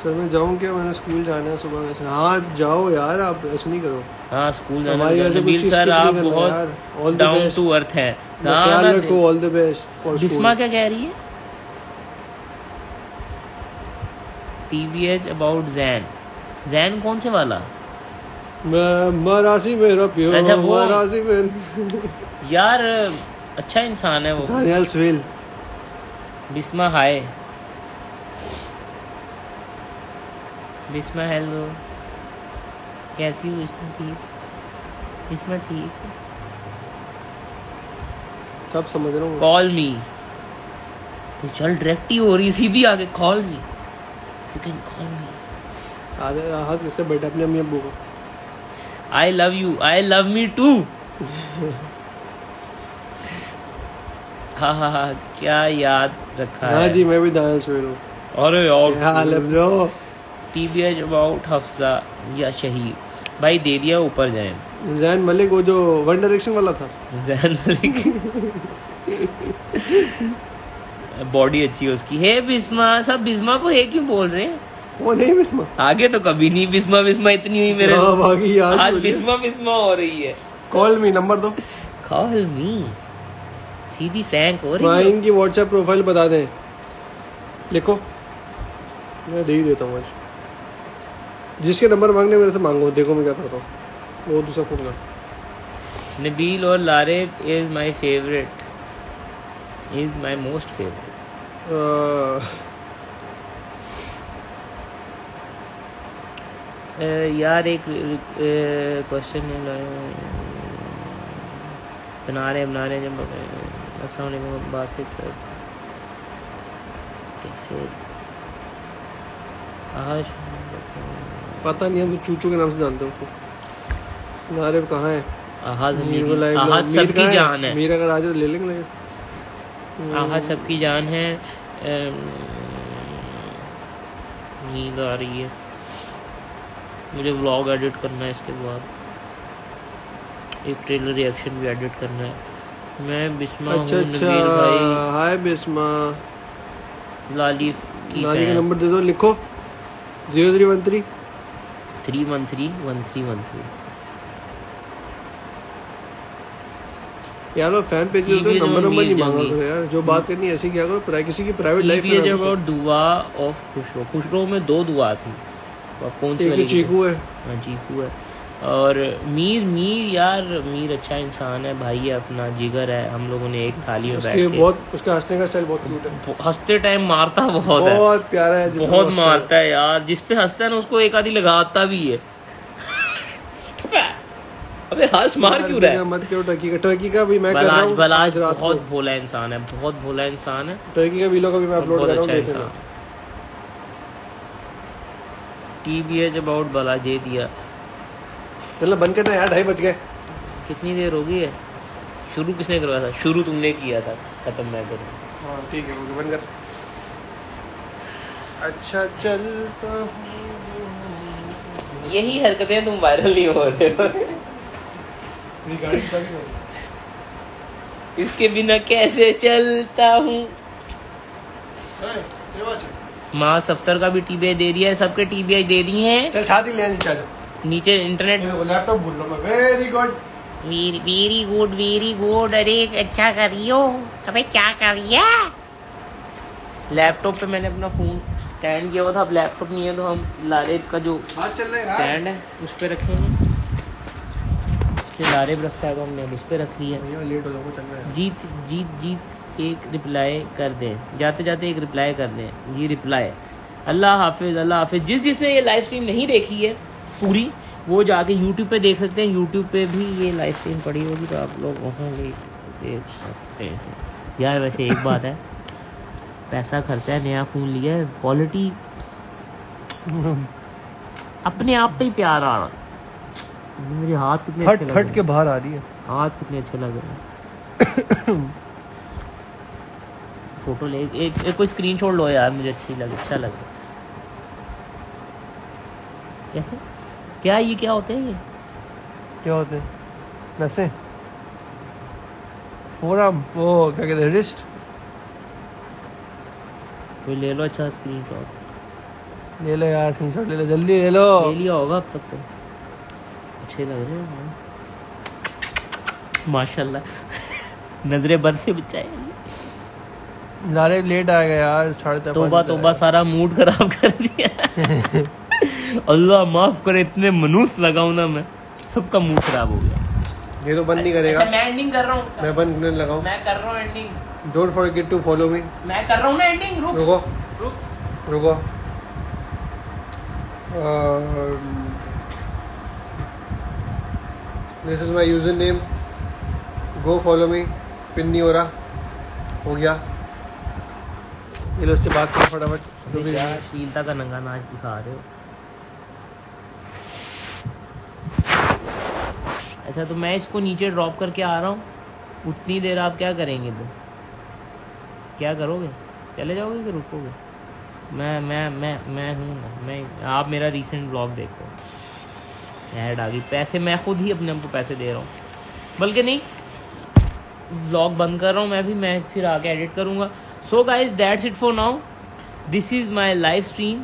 [SPEAKER 2] sir मैं जाऊँ क्या मैंने स्कूल जाना है सुबह वैसे। हाँ जाओ यार आप ऐसे नहीं करो।
[SPEAKER 1] हाँ स्कूल जाना नबील सर आप। बहुत डाउन टू अर्थ हैं।
[SPEAKER 2] All the best for
[SPEAKER 1] Bisma क्या कह रही है? टीबीएच अबाउट जैन जैन कौन से वाला?
[SPEAKER 2] मरासी मेरा प्यो।
[SPEAKER 1] अच्छा, वो-
[SPEAKER 2] मरासी
[SPEAKER 1] यार अच्छा इंसान है वो।
[SPEAKER 2] दानियाल स्वेल
[SPEAKER 1] बिस्मा हाय। बिस्मा हेलो। कैसी हो बिस्मा? ठीक। बिस्मा ठीक।
[SPEAKER 2] सब समझ रहा हूँ।
[SPEAKER 1] Call me. तो चल डायरेक्ट ही हो रही सीधी आगे। Call me. You can call me
[SPEAKER 2] आधे हाथ किसका बैठा अपने अम्मी अब्बू को।
[SPEAKER 1] I love you I love me too हाँ हाँ हाँ क्या याद रखा
[SPEAKER 2] हाँ
[SPEAKER 1] है?
[SPEAKER 2] जी मैं भी स्वेल हूँ।
[SPEAKER 1] अरे
[SPEAKER 2] क्या हाल है ब्रो?
[SPEAKER 1] टीबीएच अबाउट हफ्जा या शहीद भाई दे दिया ऊपर जाए।
[SPEAKER 2] जैन मलिक वो जो वन डायरेक्शन वाला था।
[SPEAKER 1] जैन मलिक। बॉडी अच्छी है उसकी। हे बिस्मा सब बिस्मा को हे क्यों बोल रहे हैं?
[SPEAKER 2] वो नहीं बिस्मा
[SPEAKER 1] आगे तो कभी नहीं बिस्मा बिस्मा इतनी हुई मेरे
[SPEAKER 2] बाकी
[SPEAKER 1] आज। बिस्मा बिस्मा हो। रही है।
[SPEAKER 2] कॉल मी नंबर दो।
[SPEAKER 1] कॉल मी सीधी फ्रैंक हो रही है।
[SPEAKER 2] इनकी व्हाट्सएप प्रोफ़ाइल बता दें। लिखो। मैं दे ही देता हूँ आज। जिसके नंबर मांगने मेरे से मांगो। देखो मैं क्या करता हूँ। वो दूसरा फ़ोन कर
[SPEAKER 1] नबील और Laraib is my favourite is my most favourite यार एक क्वेश्चन बना रहे बना रहे जब असलम बासित सर कैसे? आज
[SPEAKER 2] पता नहीं हम तो चूचू के नाम से जानते हैं उसको नारे कहाँ है?
[SPEAKER 1] आहद
[SPEAKER 2] मीर को
[SPEAKER 1] हमीदी आहद सबकी जान है।
[SPEAKER 2] मीर अगर आ जाए तो ले लेंगे
[SPEAKER 1] आहद सबकी जान है। नींद आ रही है। मुझे व्लॉग एडिट करना है इसके बाद। एक ट्रेलर रिएक्शन भी एडिट करना है। मैं बिस्मा
[SPEAKER 2] अच्छा
[SPEAKER 1] हूँ
[SPEAKER 2] अच्छा। हाय बिस्मा।
[SPEAKER 1] लालिफ की
[SPEAKER 2] नारी का नंबर दे दो लिखो। Zero three one three
[SPEAKER 1] three one three one three one three
[SPEAKER 2] यार फ़ैन पेज होते
[SPEAKER 1] TVS
[SPEAKER 2] नंबर नंबर नहीं मांगा। करो यार। जो बात करनी है ऐसी क्या करो किसी की private life
[SPEAKER 1] TBH about Dua of Khusro Khusro में दो दुआ थी। कौन सी वाली
[SPEAKER 2] तो चीकू है।
[SPEAKER 1] हाँ चीकू है। और मीर मीर यार मीर अच्छा इंसान है भाई है अपना जिगर है। हम लोगों ने एक थाली में बैठ
[SPEAKER 2] बहुत उसका हंसने का स्टाइल बहुत क्यूट है।
[SPEAKER 1] हँसते टाइम मारता बहुत बहुत है।
[SPEAKER 2] बहुत प्यारा है
[SPEAKER 1] बहुत मारता है यार। जिस पे हंसता है ना उसको एक आधी लगाता भी है। अबे हंस मार क्यों रहा है?
[SPEAKER 2] मत करो टर्की का टर्की का भी मैं कर रहा हूँ।
[SPEAKER 1] बलाज बहुत भोला इंसान है बहुत भोला इंसान है।
[SPEAKER 2] टर्की का वीडियो का भी मैं अपलोड कर रहा
[SPEAKER 1] अच्छा
[SPEAKER 2] हूँ
[SPEAKER 1] इंसान
[SPEAKER 2] लेना
[SPEAKER 1] टीबीएच अबाउट बलाजे दिया।
[SPEAKER 2] चलो बंद करना यार ढाई बज गए।
[SPEAKER 1] कितनी देर हो गई है? शुरू किसने करवाया था? शुरू तुमने किया था खत्म मैं करूँ।
[SPEAKER 2] हाँ ठीक है ओके बंद कर। अच्छा चलता हूँ।
[SPEAKER 1] यही हरकतें तुम वायरल नहीं हो रहे हो।
[SPEAKER 2] है?
[SPEAKER 1] इसके बिना कैसे चलता है? माँ सफ्तर का भी टीबीआई दे दिया है सबके टीबीआई दे दी है।
[SPEAKER 2] चल साथ ही ले चल।
[SPEAKER 1] नीचे इंटरनेट
[SPEAKER 2] लैपटॉप भूल रहा मैं। Very good
[SPEAKER 1] very good very good अरे अच्छा करियो अबे क्या करिए लैपटॉप पे मैंने अपना फ़ोन स्टैंड किया हुआ था। अब लैपटॉप नहीं है तो हम लारेब का जो
[SPEAKER 2] रहा है
[SPEAKER 1] स्टैंड है उस पर रखेंगे इस पे लारेब रखता है तो हमने उस पर रख लिया
[SPEAKER 2] हो। रहा है।
[SPEAKER 1] जीत जीत जीत। एक रिप्लाई कर दें। जाते जाते एक रिप्लाई कर दें। जी रिप्लाई अल्लाह हाफिज अल्लाह हाफिज। जिस जिसने ये लाइव स्ट्रीम नहीं देखी है पूरी वो जाके यूट्यूब पे देख सकते हैं। यूट्यूब पे भी ये लाइव स्ट्रीम पड़ी होगी तो आप लोग वहाँ भी देख सकते हैं। यार वैसे एक बात है। पैसा खर्चा है नया फ़ोन लिया है। क्वालिटी अपने आप पे ही प्यार आ रहा मेरे हाथ कितने
[SPEAKER 2] हट
[SPEAKER 1] अच्छे लग
[SPEAKER 2] हट
[SPEAKER 1] रहे
[SPEAKER 2] के
[SPEAKER 1] हैं
[SPEAKER 2] बाहर आ रही है।
[SPEAKER 1] हाथ कितने अच्छे लग रहे हैं। फ़ोटो ले एक, एक एक कोई स्क्रीनशॉट लो यार मुझे अच्छी लग अच्छा लग। कैसे? क्या ये क्या होते हैं ये?
[SPEAKER 2] क्या होते हैं? वैसे फोरम? वो क्या कहते हैं रिस्ट
[SPEAKER 1] कोई ले लो अच्छा स्क्रीनशॉट
[SPEAKER 2] ले लो यार स्क्रीनशॉट ले लो जल्दी ले लो।
[SPEAKER 1] ले लिया होगा अब तक तो। अच्छे लग रहे हैं। माशाल्लाह। नज़रें बंद से बचाए।
[SPEAKER 2] नारे लेट आ गया यार साढ़े चार
[SPEAKER 1] तोबा तोबा सारा मूड खराब कर दिया। अल्लाह माफ़ करे इतने मनुष्य लगाऊ ना मैं सबका मूड खराब हो गया।
[SPEAKER 2] ये तो बंद नहीं करेगा।
[SPEAKER 1] अच्छा, मैं एंडिंग कर रहा हूँ
[SPEAKER 2] मैं बंद करने लगाऊँ
[SPEAKER 1] मैं कर रहा हूँ ending
[SPEAKER 2] don't forget to follow me
[SPEAKER 1] मैं कर रहा हूँ ना एंडिंग रुक।
[SPEAKER 2] रुको।
[SPEAKER 1] रुक।
[SPEAKER 2] रुको। This is my username go follow me pin नहीं हो रहा। हो गया। ये लो उससे बात करो फटाफट। जो भी
[SPEAKER 1] शीलता का नंगा नाच दिखा रहे हो। अच्छा तो मैं इसको नीचे ड्रॉप करके आ रहा हूँ। उतनी देर आप क्या करेंगे तो क्या करोगे? चले जाओगे कि रुकोगे? मैं मैं मैं मैं हूँ ना, मैं, आप मेरा रीसेंट ब्लॉग देखो ऐड आ गई। पैसे मैं खुद ही अपने आप को पैसे दे रहा हूँ। बल्कि नहीं ब्लॉग बंद कर रहा हूँ मैं भी, मैं फिर आके एडिट करूँगा। So guys that's it for now this is my live stream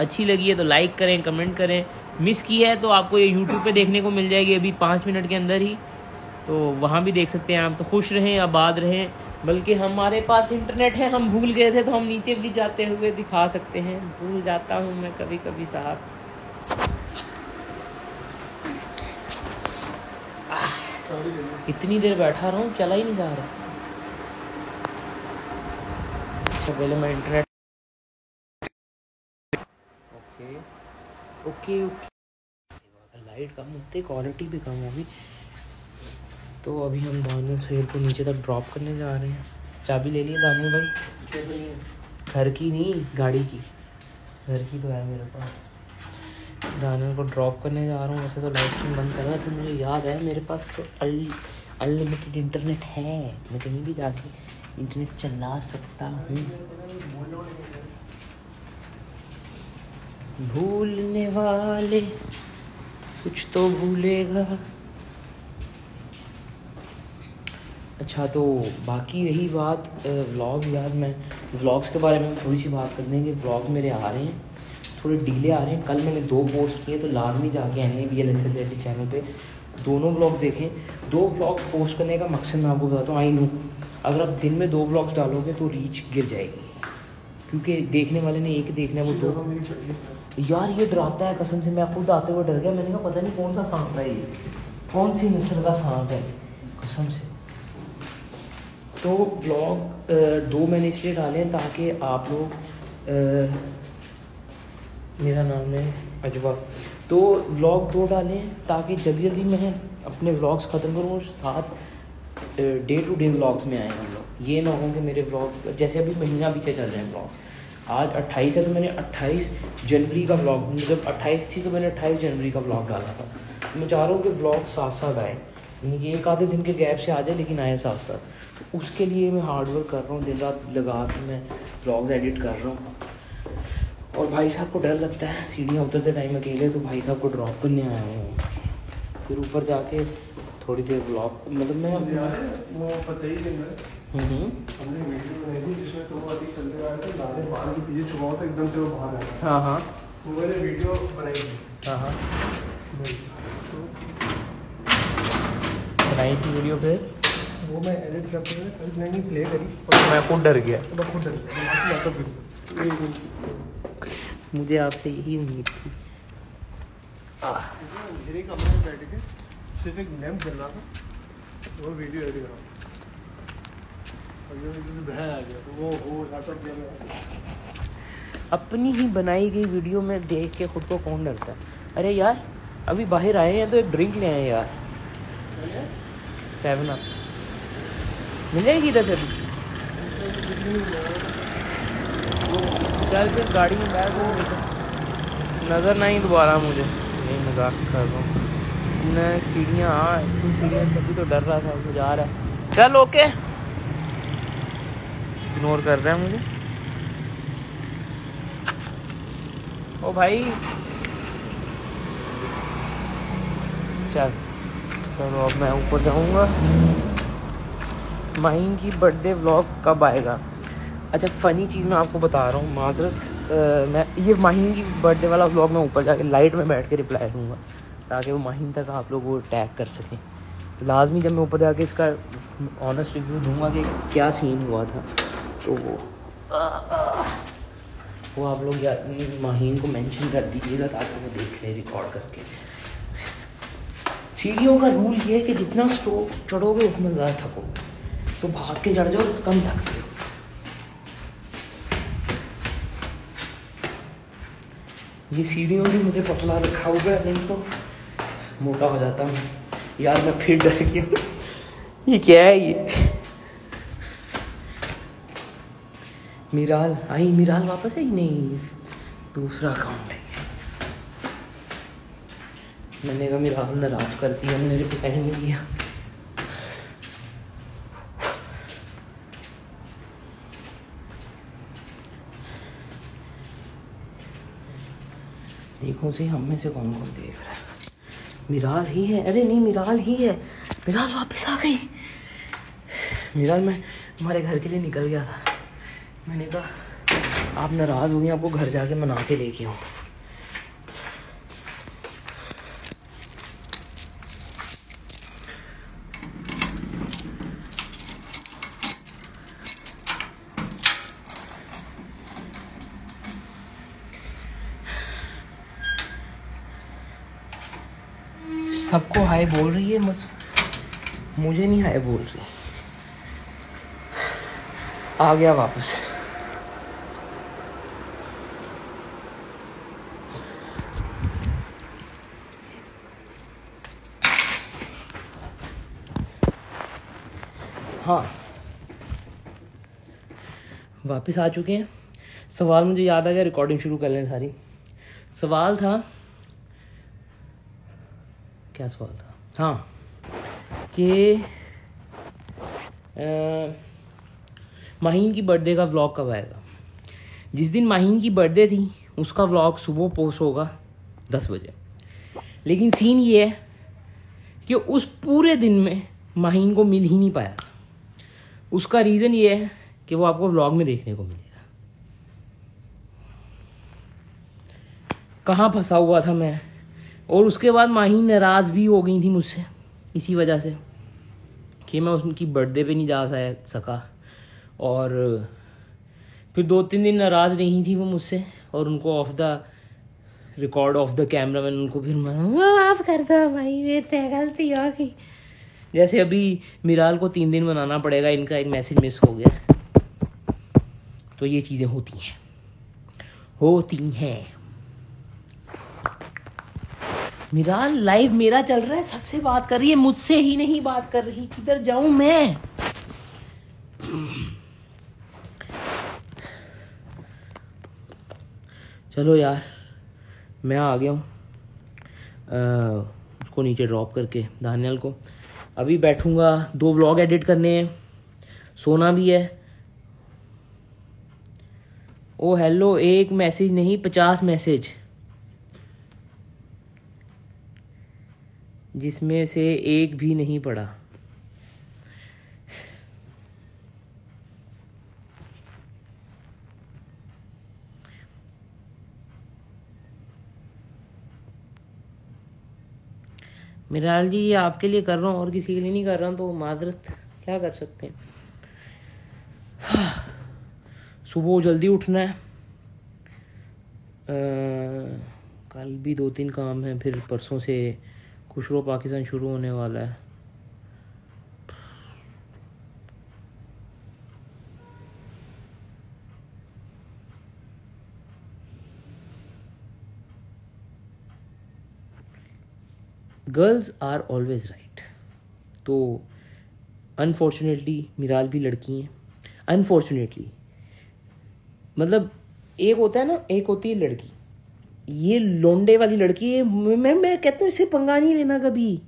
[SPEAKER 1] अच्छी लगी है तो लाइक करें कमेंट करें. मिस की है तो आपको ये यूट्यूब पे देखने को मिल जाएगी अभी पाँच मिनट के अंदर ही. तो वहाँ भी देख सकते हैं आप तो खुश रहें, आबाद रहें. बल्कि हमारे पास इंटरनेट है, हम भूल गए थे तो हम नीचे भी जाते हुए दिखा सकते हैं. भूल जाता हूँ मैं कभी कभी साहब इतनी देर बैठा रहा हूँ, चला ही नहीं जा रहा. अच्छा पहले मैं internet okay okay okay light कम होती क्वालिटी भी कम होगी। तो अभी हम दानियल सहेल को नीचे तक ड्रॉप करने जा रहे हैं। चाबी ले ली दानियल भाई? घर की नहीं, गाड़ी की। घर की तो है मेरे पास। दानियल को ड्रॉप करने जा रहा हूँ, वैसे तो लाइट स्ट्रीम बंद कर रहा था मुझे याद है मेरे पास तो अनलिमिटेड इंटरनेट है। मैं कहीं भी जाके इंटरनेट चला सकता हूँ। भूलने वाले कुछ तो भूलेगा। अच्छा तो बाकी रही बात व्लॉग यार मैं व्लॉग्स के बारे में थोड़ी सी बात कर देंगे व्लॉग मेरे आ रहे हैं। थोड़े डीले आ रहे हैं। कल मैंने दो पोस्ट किए तो लाजमी जाके N A B L S L channel पे। दोनों व्लॉग देखें। दो व्लॉग पोस्ट करने का मकसद मैं आपको बताता हूँ। आई नो अगर आप दिन में दो ब्लॉग्स डालोगे तो रीच गिर जाएगी। क्योंकि देखने वाले ने एक देखना है वो दो। यार ये डराता है कसम से मैं खुद आते हुए डर गया। मैंने कहा पता नहीं कौन सा सांप है ये। कौन सी नस्ल का सांप है? कसम से। तो ब्लॉग दो मैंने इसलिए डाले हैं ताकि आप लोग मेरा नाम है अजवा। तो व्लॉग दो डालें ताकि जल्दी जल्दी मैं अपने व्लॉग्स ख़त्म करूँ और साथ डे टू डे व्लॉग्स में आए हम लोग। ये ना हो कि मेरे व्लॉग जैसे अभी महीना पीछे चल रहे हैं व्लॉग आज 28 है तो मैंने 28 जनवरी का व्लॉग मतलब 28 थी तो मैंने 28 जनवरी का व्लॉग डाला था। मैं चाह रहा हूँ कि व्लॉग साथ साथ आए। कि एक आधे दिन के गैप से आ जाए, लेकिन आए साथ साथ तो उसके लिए मैं हार्डवर्क कर रहा हूँ दिन रात लगा के मैं व्लॉग्स एडिट कर रहा हूँ। और भाई साहब को डर लगता है, सीढ़ियाँ उतरते टाइम अकेले तो भाई साहब को ड्रॉप करने आया हूँ। फिर ऊपर जाके थोड़ी देर व्लॉग मतलब मैं
[SPEAKER 2] वो पता ही। हमने वीडियो बनाई थी जिसमें तो वो अभी चलते आ रहे थे नारे बाहर के पीछे छुपा था एकदम से वो बाहर आया।
[SPEAKER 1] हाँ हाँ
[SPEAKER 2] वो मैंने वीडियो बनाई थी।
[SPEAKER 1] हाँ हाँ बनाई थी वीडियो फिर?
[SPEAKER 2] वो मैं एडिट करते हुए कल मैंने प्ले करी। और
[SPEAKER 1] मैं खुद डर गया।
[SPEAKER 2] मैं खुद डर
[SPEAKER 1] मुझे आपसे यही उम्मीद थी।
[SPEAKER 2] सिर्फ़ एक लैम्प जल रहा था, वो वीडियो एडिट कर। रहा में
[SPEAKER 1] अपनी ही बनाई गई वीडियो में देख के खुद को कौन डरता है? अरे यार, अभी बाहर आए हैं तो एक ड्रिंक ले आए यार। सेवन अप मिल जाएगी इधर से अभी? चल फिर गाड़ी में बैठ नज़र नहीं दोबारा मुझे। नहीं, मज़ाक कर रहा हूँ। मैं सीढ़ियाँ इतनी सीढ़ियाँ तभी तो डर रहा था मुझे आ रहा है। चल, ओके। इग्नोर कर रहा है मुझे। ओ भाई। चल, चलो, अब मैं ऊपर जाऊँगा। माइन की बर्थडे व्लॉग कब आएगा? अच्छा फ़नी चीज़ मैं आपको बता रहा हूँ, माजरत मैं, ये माहिन की बर्थडे वाला व्लॉग मैं ऊपर जाके लाइट में बैठ के रिप्लाई दूँगा ताकि वो माहिन तक आप लोग वो टैग कर सकें। तो लाजमी जब मैं ऊपर जाके इसका ऑनेस्ट रिव्यू दूँगा कि क्या सीन हुआ था तो वो वो आप लोग या माहिन को मेंशन कर दीजिएगा ताकि वो देख लें रिकॉर्ड करके। सीढ़ियों का रूल ये है कि जितना स्टो चढ़ोगे, उतना ज़्यादा थकोगे। तो भाग के चढ़ जाओ तो कम थकते हो ये सीढ़ियों भी मुझे पतला रखा हुआ है, नहीं तो मोटा हो जाता हूँ। यार मैं फिर डर गया। ये क्या है ये? मिराल आई मिराल वापस आई? नहीं दूसरा अकाउंट है। मैंने कहा मिराल नाराज़ कर दिया मेरे पे नहीं दिया देखो से हम में से कौन कौन देख रहा है? मिराल ही है। अरे नहीं, मिराल ही है। मिराल वापस आ गई। मिराल, मैं तुम्हारे घर के लिए निकल गया था। मैंने कहा, आप नाराज़ हो गए आपको घर जाके मना के लेके आऊँ सबको हाय बोल रही है बस मुझे नहीं हाय बोल रही। आ गया वापस। हाँ। वापस आ चुके हैं। सवाल मुझे याद आ गया रिकॉर्डिंग शुरू कर लें सारी। सवाल था क्या सवाल था? हाँ कि माहीन की बर्थडे का व्लॉग कब आएगा? जिस दिन माहीन की बर्थडे थी, उसका व्लॉग सुबह पोस्ट होगा दस बजे। लेकिन सीन ये है कि उस पूरे दिन में माहीन को मिल ही नहीं पाया उसका रीज़न ये है कि वो आपको व्लॉग में देखने को मिलेगा। कहाँ फंसा हुआ था मैं? और उसके बाद माही नाराज़ भी हो गई थी मुझसे इसी वजह से कि मैं उनकी बर्थडे पे नहीं जा सका और फिर दो तीन दिन नाराज़ नहीं थी वो मुझसे और उनको off the record off the camera man उनको फिर माफ़ कर दो भाई मेरे गलती हो गई। जैसे अभी मिराल को तीन दिन मनाना पड़ेगा इनका एक मैसेज मिस हो गया। तो ये चीज़ें होती हैं। होती हैं। मिराल लाइव मेरा चल रहा है, सबसे बात कर रही है, मुझसे ही नहीं बात कर रही, किधर जाऊँ मैं? चलो यार, मैं आ गया हूँ। उसको नीचे ड्रॉप करके, दानियल को। अभी बैठूँगा, दो व्लॉग एडिट करने हैं। सोना भी है। ओ हेलो एक मैसेज नहीं, पचास मैसेज जिसमें से एक भी नहीं पड़ा। मिराल जी ये आपके लिए कर रहा हूँ और किसी के लिए नहीं कर रहा हूँ तो मादरत क्या कर सकते हैं? सुबह जल्दी उठना है। आ, कल भी दो तीन काम हैं फिर परसों से खुशरो पाकिस्तान शुरू होने वाला है। गर्ल्स आर ऑलवेज राइट तो अनफॉर्चुनेटली मिराल भी लड़की हैं। अनफॉर्चुनेटली मतलब एक होता है ना, एक होती है लड़की। ये लोंडे वाली लड़की मैं मैं कहता हूँ, इसे पंगा नहीं लेना कभी।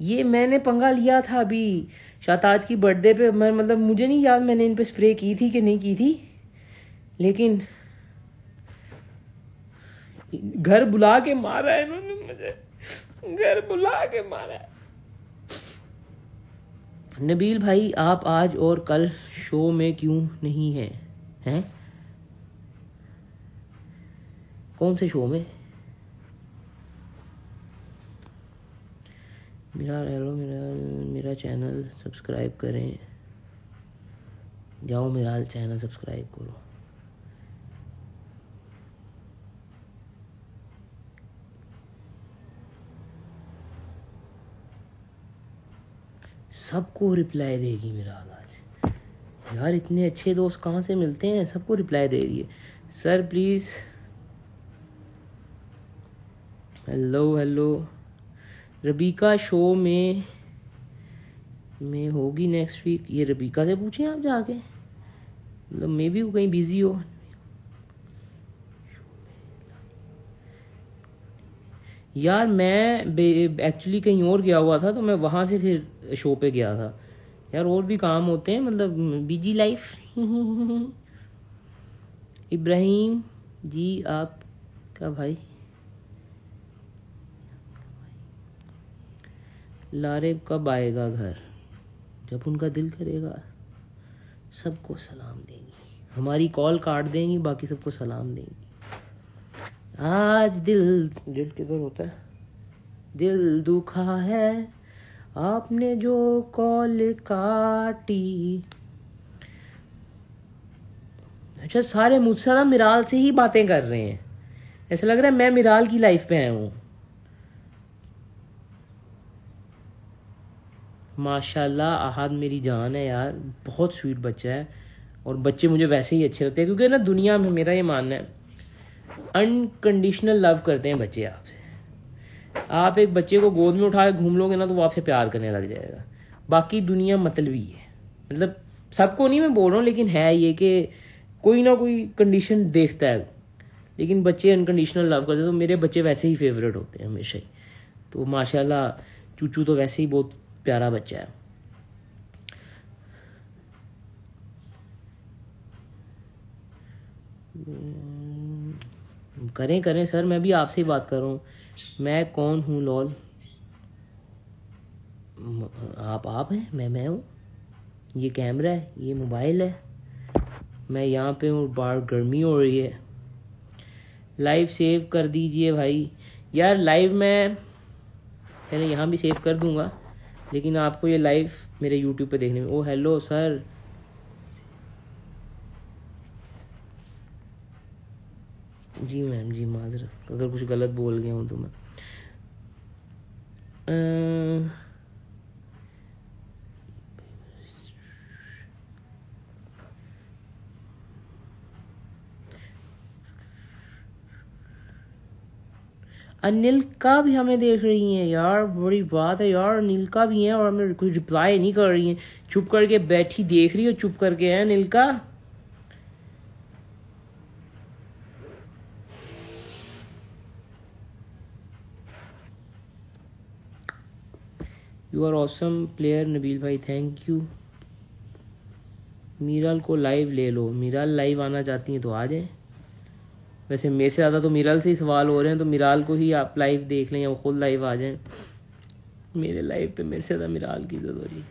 [SPEAKER 1] ये मैंने पंगा लिया था अभी। शाताज की बर्थडे पे मैं मतलब मुझे नहीं याद मैंने इन पे स्प्रे की थी कि नहीं की थी। लेकिन घर बुला के मारा है इन्होंने मुझे। घर बुला के मारा है। नबील भाई, आप आज और कल शो में क्यों नहीं हैं हैं? कौन से शो में? मेरा हेलो मेरा मेरा चैनल सब्सक्राइब करें। जाओ मेरा चैनल सब्सक्राइब करो। सबको रिप्लाई देगी मेरा आज। यार इतने अच्छे दोस्त कहाँ से मिलते हैं? सबको रिप्लाई दे रही है। Sir please hello hello Rabika show में में होगी नेक्स्ट वीक ये रबीका से पूछें आप जाके? मतलब मे भी वो कहीं बिज़ी हो। यार मैं एक्चुअली कहीं और गया हुआ था तो मैं वहाँ से फिर शो पे गया था। यार और भी काम होते हैं मतलब बिज़ी लाइफ इब्राहिम जी आप आपका भाई? लारे कब आएगा घर? जब उनका दिल करेगा। सबको सलाम देंगी। हमारी कॉल काट देंगी, बाकी सबको सलाम देंगी। आज दिल दिल किधर होता है? दिल दुखा है। आपने जो कॉल काटी। अच्छा सारे मुझसे ना मिराल से ही बातें कर रहे हैं। ऐसा लग रहा है मैं मिराल की लाइफ में आया हूँ। माशाल्लाह, आहद मेरी जान है यार, बहुत स्वीट बच्चा है। और बच्चे मुझे वैसे ही अच्छे लगते हैं, क्योंकि ना दुनिया में मेरा ये मानना है अनकंडीशनल लव करते हैं बच्चे आपसे। आप एक बच्चे को गोद में उठा के घूम लोगे ना तो वो आपसे प्यार करने लग जाएगा। बाकी दुनिया मतलबी है। मतलब सबको नहीं मैं बोल रहा हूँ, लेकिन है ये कि कोई ना कोई कंडीशन देखता है। लेकिन बच्चे अनकंडीशनल लव करते हैं तो मेरे बच्चे वैसे ही फेवरेट होते हैं हमेशा ही। तो माशाल्लाह, चूचू तो वैसे ही बहुत प्यारा बच्चा है। करें करें, सर, मैं भी आपसे ही बात कर। रहा हूँ मैं कौन हूँ, लॉल? आप आप हैं? मैं मैं हूँ। ये कैमरा है, ये मोबाइल है। मैं यहाँ पे हूँ, बाहर गर्मी हो रही है। लाइव सेव कर दीजिए भाई। यार, लाइव मैं पहले यहाँ भी सेव कर दूँगा। लेकिन आपको ये लाइव मेरे यूट्यूब पे देखने में, ओ hello sir ji ma'am ji माजरत। अगर कुछ गलत बोल गया हूँ तो मैं। आ... अनिल का भी हमें देख रही हैं यार, बड़ी बात है यार, अनिल का भी है और हमें कोई रिप्लाई नहीं कर रही है। चुप करके बैठी देख रही हो, चुप करके है अनिल का? You are awesome player Nabeel भाई थैंक यू मीराल को लाइव ले लो। मीराल लाइव आना चाहती हैं तो आ जाए। वैसे मेरे से ज़्यादा तो मिराल से ही सवाल हो रहे हैं तो मिराल को ही आप लाइव देख लें या खुद लाइव आ जाएँ। मेरे लाइव पे मेरे से ज़्यादा मिराल की इज़्ज़त हो रही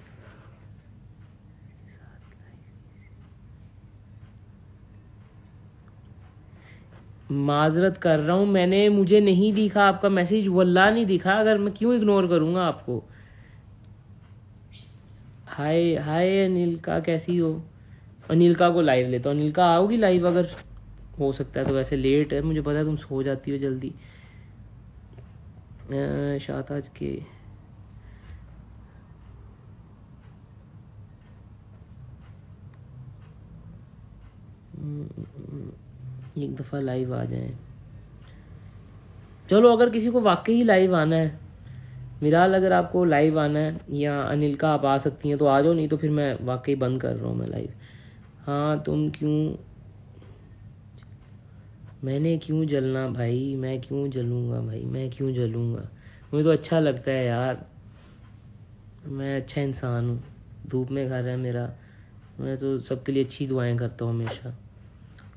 [SPEAKER 1] माजरत कर रहा हूँ, मैंने, मुझे नहीं दिखा आपका मैसेज वल्ला नहीं दिखा, अगर मैं क्यों इग्नोर करूँगा आपको? हाय हाय अनिल का कैसी हो? अनिल का को लाइव लेता हूँ। अनिल का आओगी लाइव अगर? हो सकता है तो वैसे लेट है, मुझे पता है तुम सो जाती हो जल्दी। शाताज के। एक दफ़ा लाइव आ जाए। चलो, अगर किसी को वाकई ही लाइव आना है, मिराल अगर आपको लाइव आना है, या अनिल का आप आ सकती हैं तो आ जाओ, नहीं तो फिर मैं वाकई बंद कर रहा हूँ मैं लाइव हाँ तुम क्यों मैंने क्यों जलना भाई? मैं क्यों जलूँगा भाई? मैं क्यों जलूँगा? मुझे तो अच्छा लगता है यार। मैं अच्छा इंसान हूँ। धूप में घर है मेरा। मैं तो सबके लिए अच्छी दुआएँ करता हूँ हमेशा।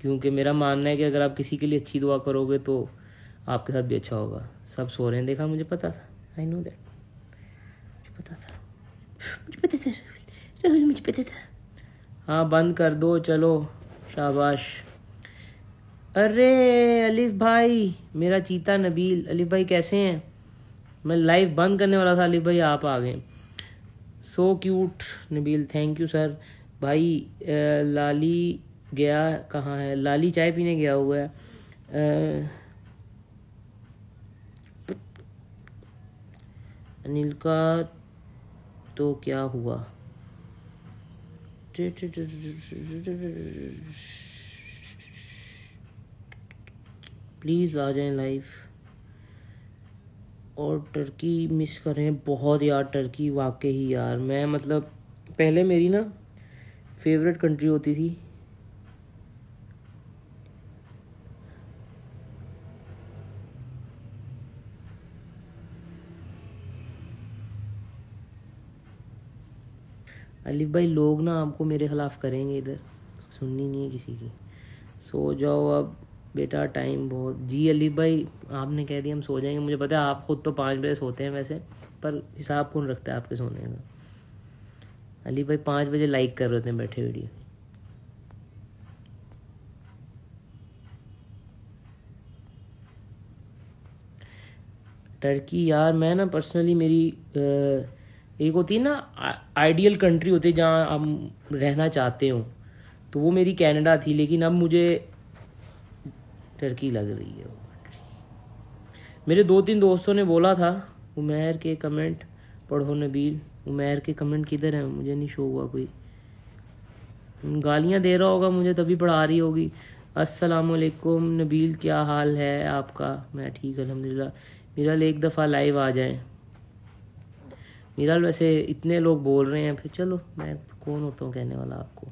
[SPEAKER 1] क्योंकि मेरा मानना है कि अगर आप किसी के लिए अच्छी दुआ करोगे तो आपके साथ भी अच्छा होगा। सब सो रहे हैं। देखा, मुझे पता था। आई नो दैट मुझे पता था। मुझे पता था राहुल, मुझे पता था। हाँ बंद कर दो। चलो, शाबाश। अरे अलिफ भाई मेरा चीता नबील। अलिफ भाई कैसे हैं? मैं लाइव बंद करने वाला था अलिफ भाई आप आ गए। So cute Nabeel thank you sir भाई लाली गया कहाँ है? लाली चाय पीने गया हुआ है। अ, अनिल का तो क्या हुआ? प्लीज़ आ जाएँ लाइव और टर्की मिस कर रहे हैं बहुत यार टर्की वाकई ही यार. मैं मतलब पहले मेरी ना फेवरेट कंट्री होती थी. अलिफ भाई, लोग ना आपको मेरे खिलाफ करेंगे इधर. सुननी नहीं है किसी की. सो जाओ अब. बेटा टाइम बहुत। जी अली भाई, आपने कह दिया, हम सो जाएँगे। मुझे पता है आप खुद तो पाँच बजे सोते हैं वैसे, पर हिसाब कौन रखता है आपके सोने का? अली भाई, पाँच बजे लाइक कर रहे होते हैं बैठे वीडियो टर्की यार, मैं ना पर्सनली मेरी एक होती है ना आइडियल कंट्री होती है जहाँ हम रहना चाहते हो। तो वो मेरी कनाडा थी, लेकिन अब मुझे टर्की लग रही है, वो। मेरे दो तीन दोस्तों ने बोला था, उमेर के कमेंट पढ़ो नबील, उमेर के कमेंट किधर हैं? मुझे नहीं शो हुआ कोई। गालियाँ दे रहा होगा मुझे, तभी पढ़ा रही होगी। अस्सलाम वालेकुम नबील, क्या हाल है आपका? मैं ठीक, अल्हम्दुलिल्लाह। मिराल, एक दफ़ा लाइव आ जाए। मिराल, वैसे इतने लोग बोल रहे हैं, फिर चलो, मैं कौन होता हूँ कहने वाला आपको?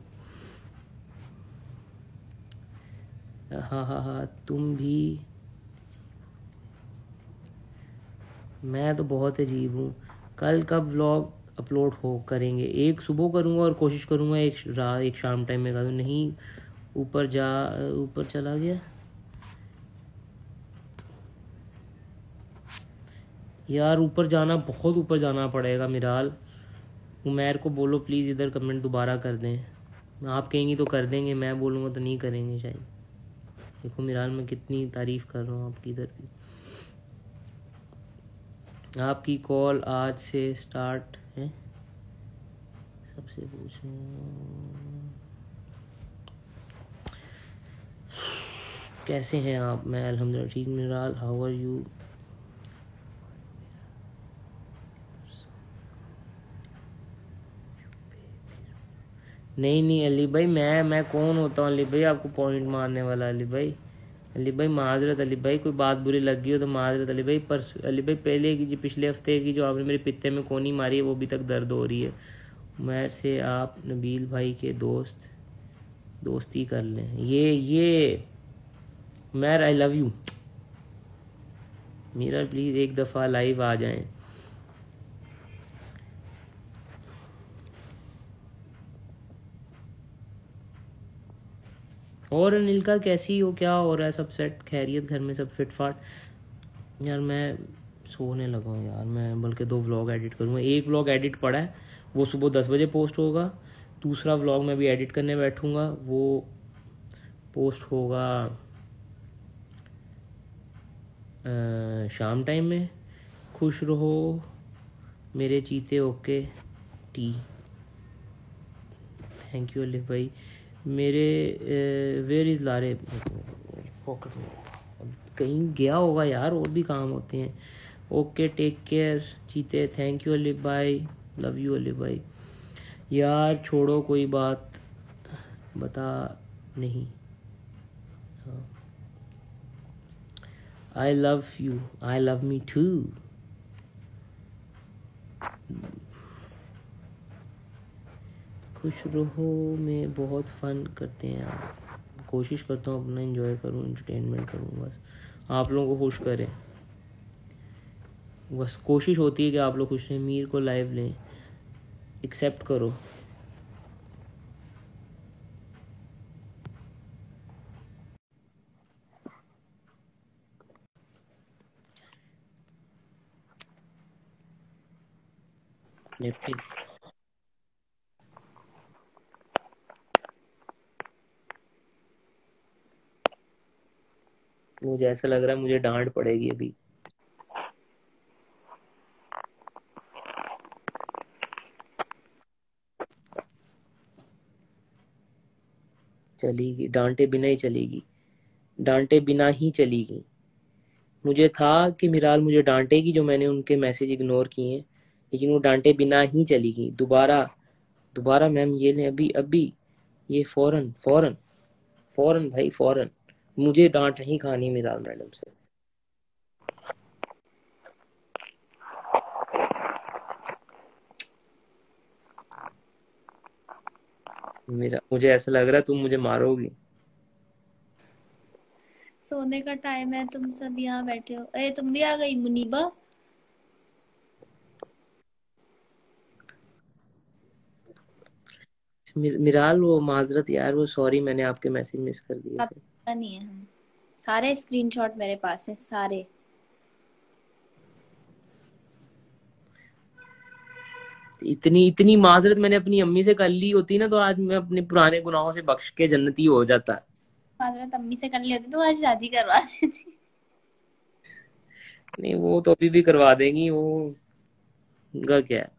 [SPEAKER 1] हाँ हाँ हाँ तुम भी। मैं तो बहुत अजीब हूँ। कल कब व्लॉग अपलोड हो करेंगे? एक सुबह करूँगा और कोशिश करूँगा एक रात एक शाम टाइम में करूँ नहीं, ऊपर जा, ऊपर चला गया। यार, ऊपर जाना, बहुत ऊपर जाना पड़ेगा मिराल। उमेर को बोलो प्लीज़ इधर कमेंट दोबारा कर दें। आप कहेंगी तो कर देंगे, मैं बोलूँगा तो नहीं करेंगे शायद। देखो मिराल, मैं कितनी तारीफ़ कर रहा हूँ आपकी इधर भी। आपकी कॉल आज से स्टार्ट है। सबसे पूछ। कैसे हैं आप? मैं, अल्हम्दुलिल्लाह, ठीक मिराल हाउ आर यू नहीं नहीं, अली भाई, मैं मैं कौन होता हूँ? अली भाई, आपको पॉइंट मारने वाला अली भाई। अली भाई, माजरत, अली भाई, कोई बात बुरी लग गई हो तो माजरत, अली भाई पर अली भाई, पहले की जो, पिछले हफ़्ते की जो आपने मेरे पित्ते में कोनी मारी है, वो अभी तक दर्द हो रही है। उमर से आप नबील भाई के दोस्त, दोस्ती कर लें। ये ये मैर I love you Meera please एक दफ़ा लाइव आ जाएँ। और अनिल का कैसी हो क्या हो रहा है? सब सेट खैरियत घर में सब फिट फाट यार मैं सोने लगा हूँ यार मैं बल्कि दो व्लॉग एडिट करूँगा एक व्लॉग एडिट पड़ा है वो सुबह दस बजे पोस्ट होगा। दूसरा व्लॉग मैं भी एडिट करने बैठूँगा वो पोस्ट होगा अ, शाम टाइम में। खुश रहो मेरे चीते ओके टी थैंक यू अलिफ भाई। मेरे वेयर इज़ लारे? पॉकेट में कहीं गया होगा यार, और भी काम होते हैं। ओके टेक केयर चीते थैंक यू अली भाई लव यू अली भाई यार, छोड़ो कोई बात। बता नहीं। I love you I love me too खुश रहो, में बहुत फन करते हैं आप। कोशिश करता हूँ अपना एंजॉय करूँ इंटरटेनमेंट करूँ, बस। आप लोगों को खुश करें। बस कोशिश होती है कि आप लोग खुश रहें, मीर को लाइव लें। एक्सेप्ट करो। निफ्टी मुझे ऐसा लग रहा है मुझे डांट पड़ेगी अभी। चलेगी, डांटे बिना ही चलेगी। डांटे बिना ही चलेगी। मुझे था कि मिराल मुझे डांटेगी जो मैंने उनके मैसेज इग्नोर किए लेकिन वो डांटे बिना ही चली गई दोबारा दोबारा मैम, ये लें अभी अभी, ये फ़ौरन फ़ौरन फ़ौरन भाई, फ़ौरन। मुझे डांट नहीं खानी मिराल मैडम से। मेरा मुझे ऐसा लग रहा है तुम मुझे मारोगी।
[SPEAKER 4] सोने का टाइम है तुम सब यहाँ बैठे हो। अरे तुम भी आ गई मुनीबा?
[SPEAKER 1] मिराल वो माजरत यार वो सॉरी मैंने आपके मैसेज मिस कर दिए
[SPEAKER 4] नहीं है। सारे स्क्रीनशॉट मेरे पास है सारे।
[SPEAKER 1] इतनी इतनी माजरत मैंने अपनी अम्मी से कर ली होती ना तो आज मैं अपने पुराने गुनाहों से बख्श के जन्नती हो जाता।
[SPEAKER 4] माजरत अम्मी से कर ली होती तो आज शादी करवा देती।
[SPEAKER 1] नहीं वो तो अभी भी करवा देंगी वो उनका क्या है।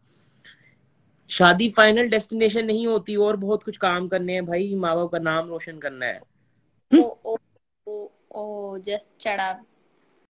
[SPEAKER 1] शादी फाइनल डेस्टिनेशन नहीं होती और बहुत कुछ काम करने हैं भाई माँ बाप का नाम रोशन करना है।
[SPEAKER 4] ओ ओ ओ ओ जस्ट चढ़ा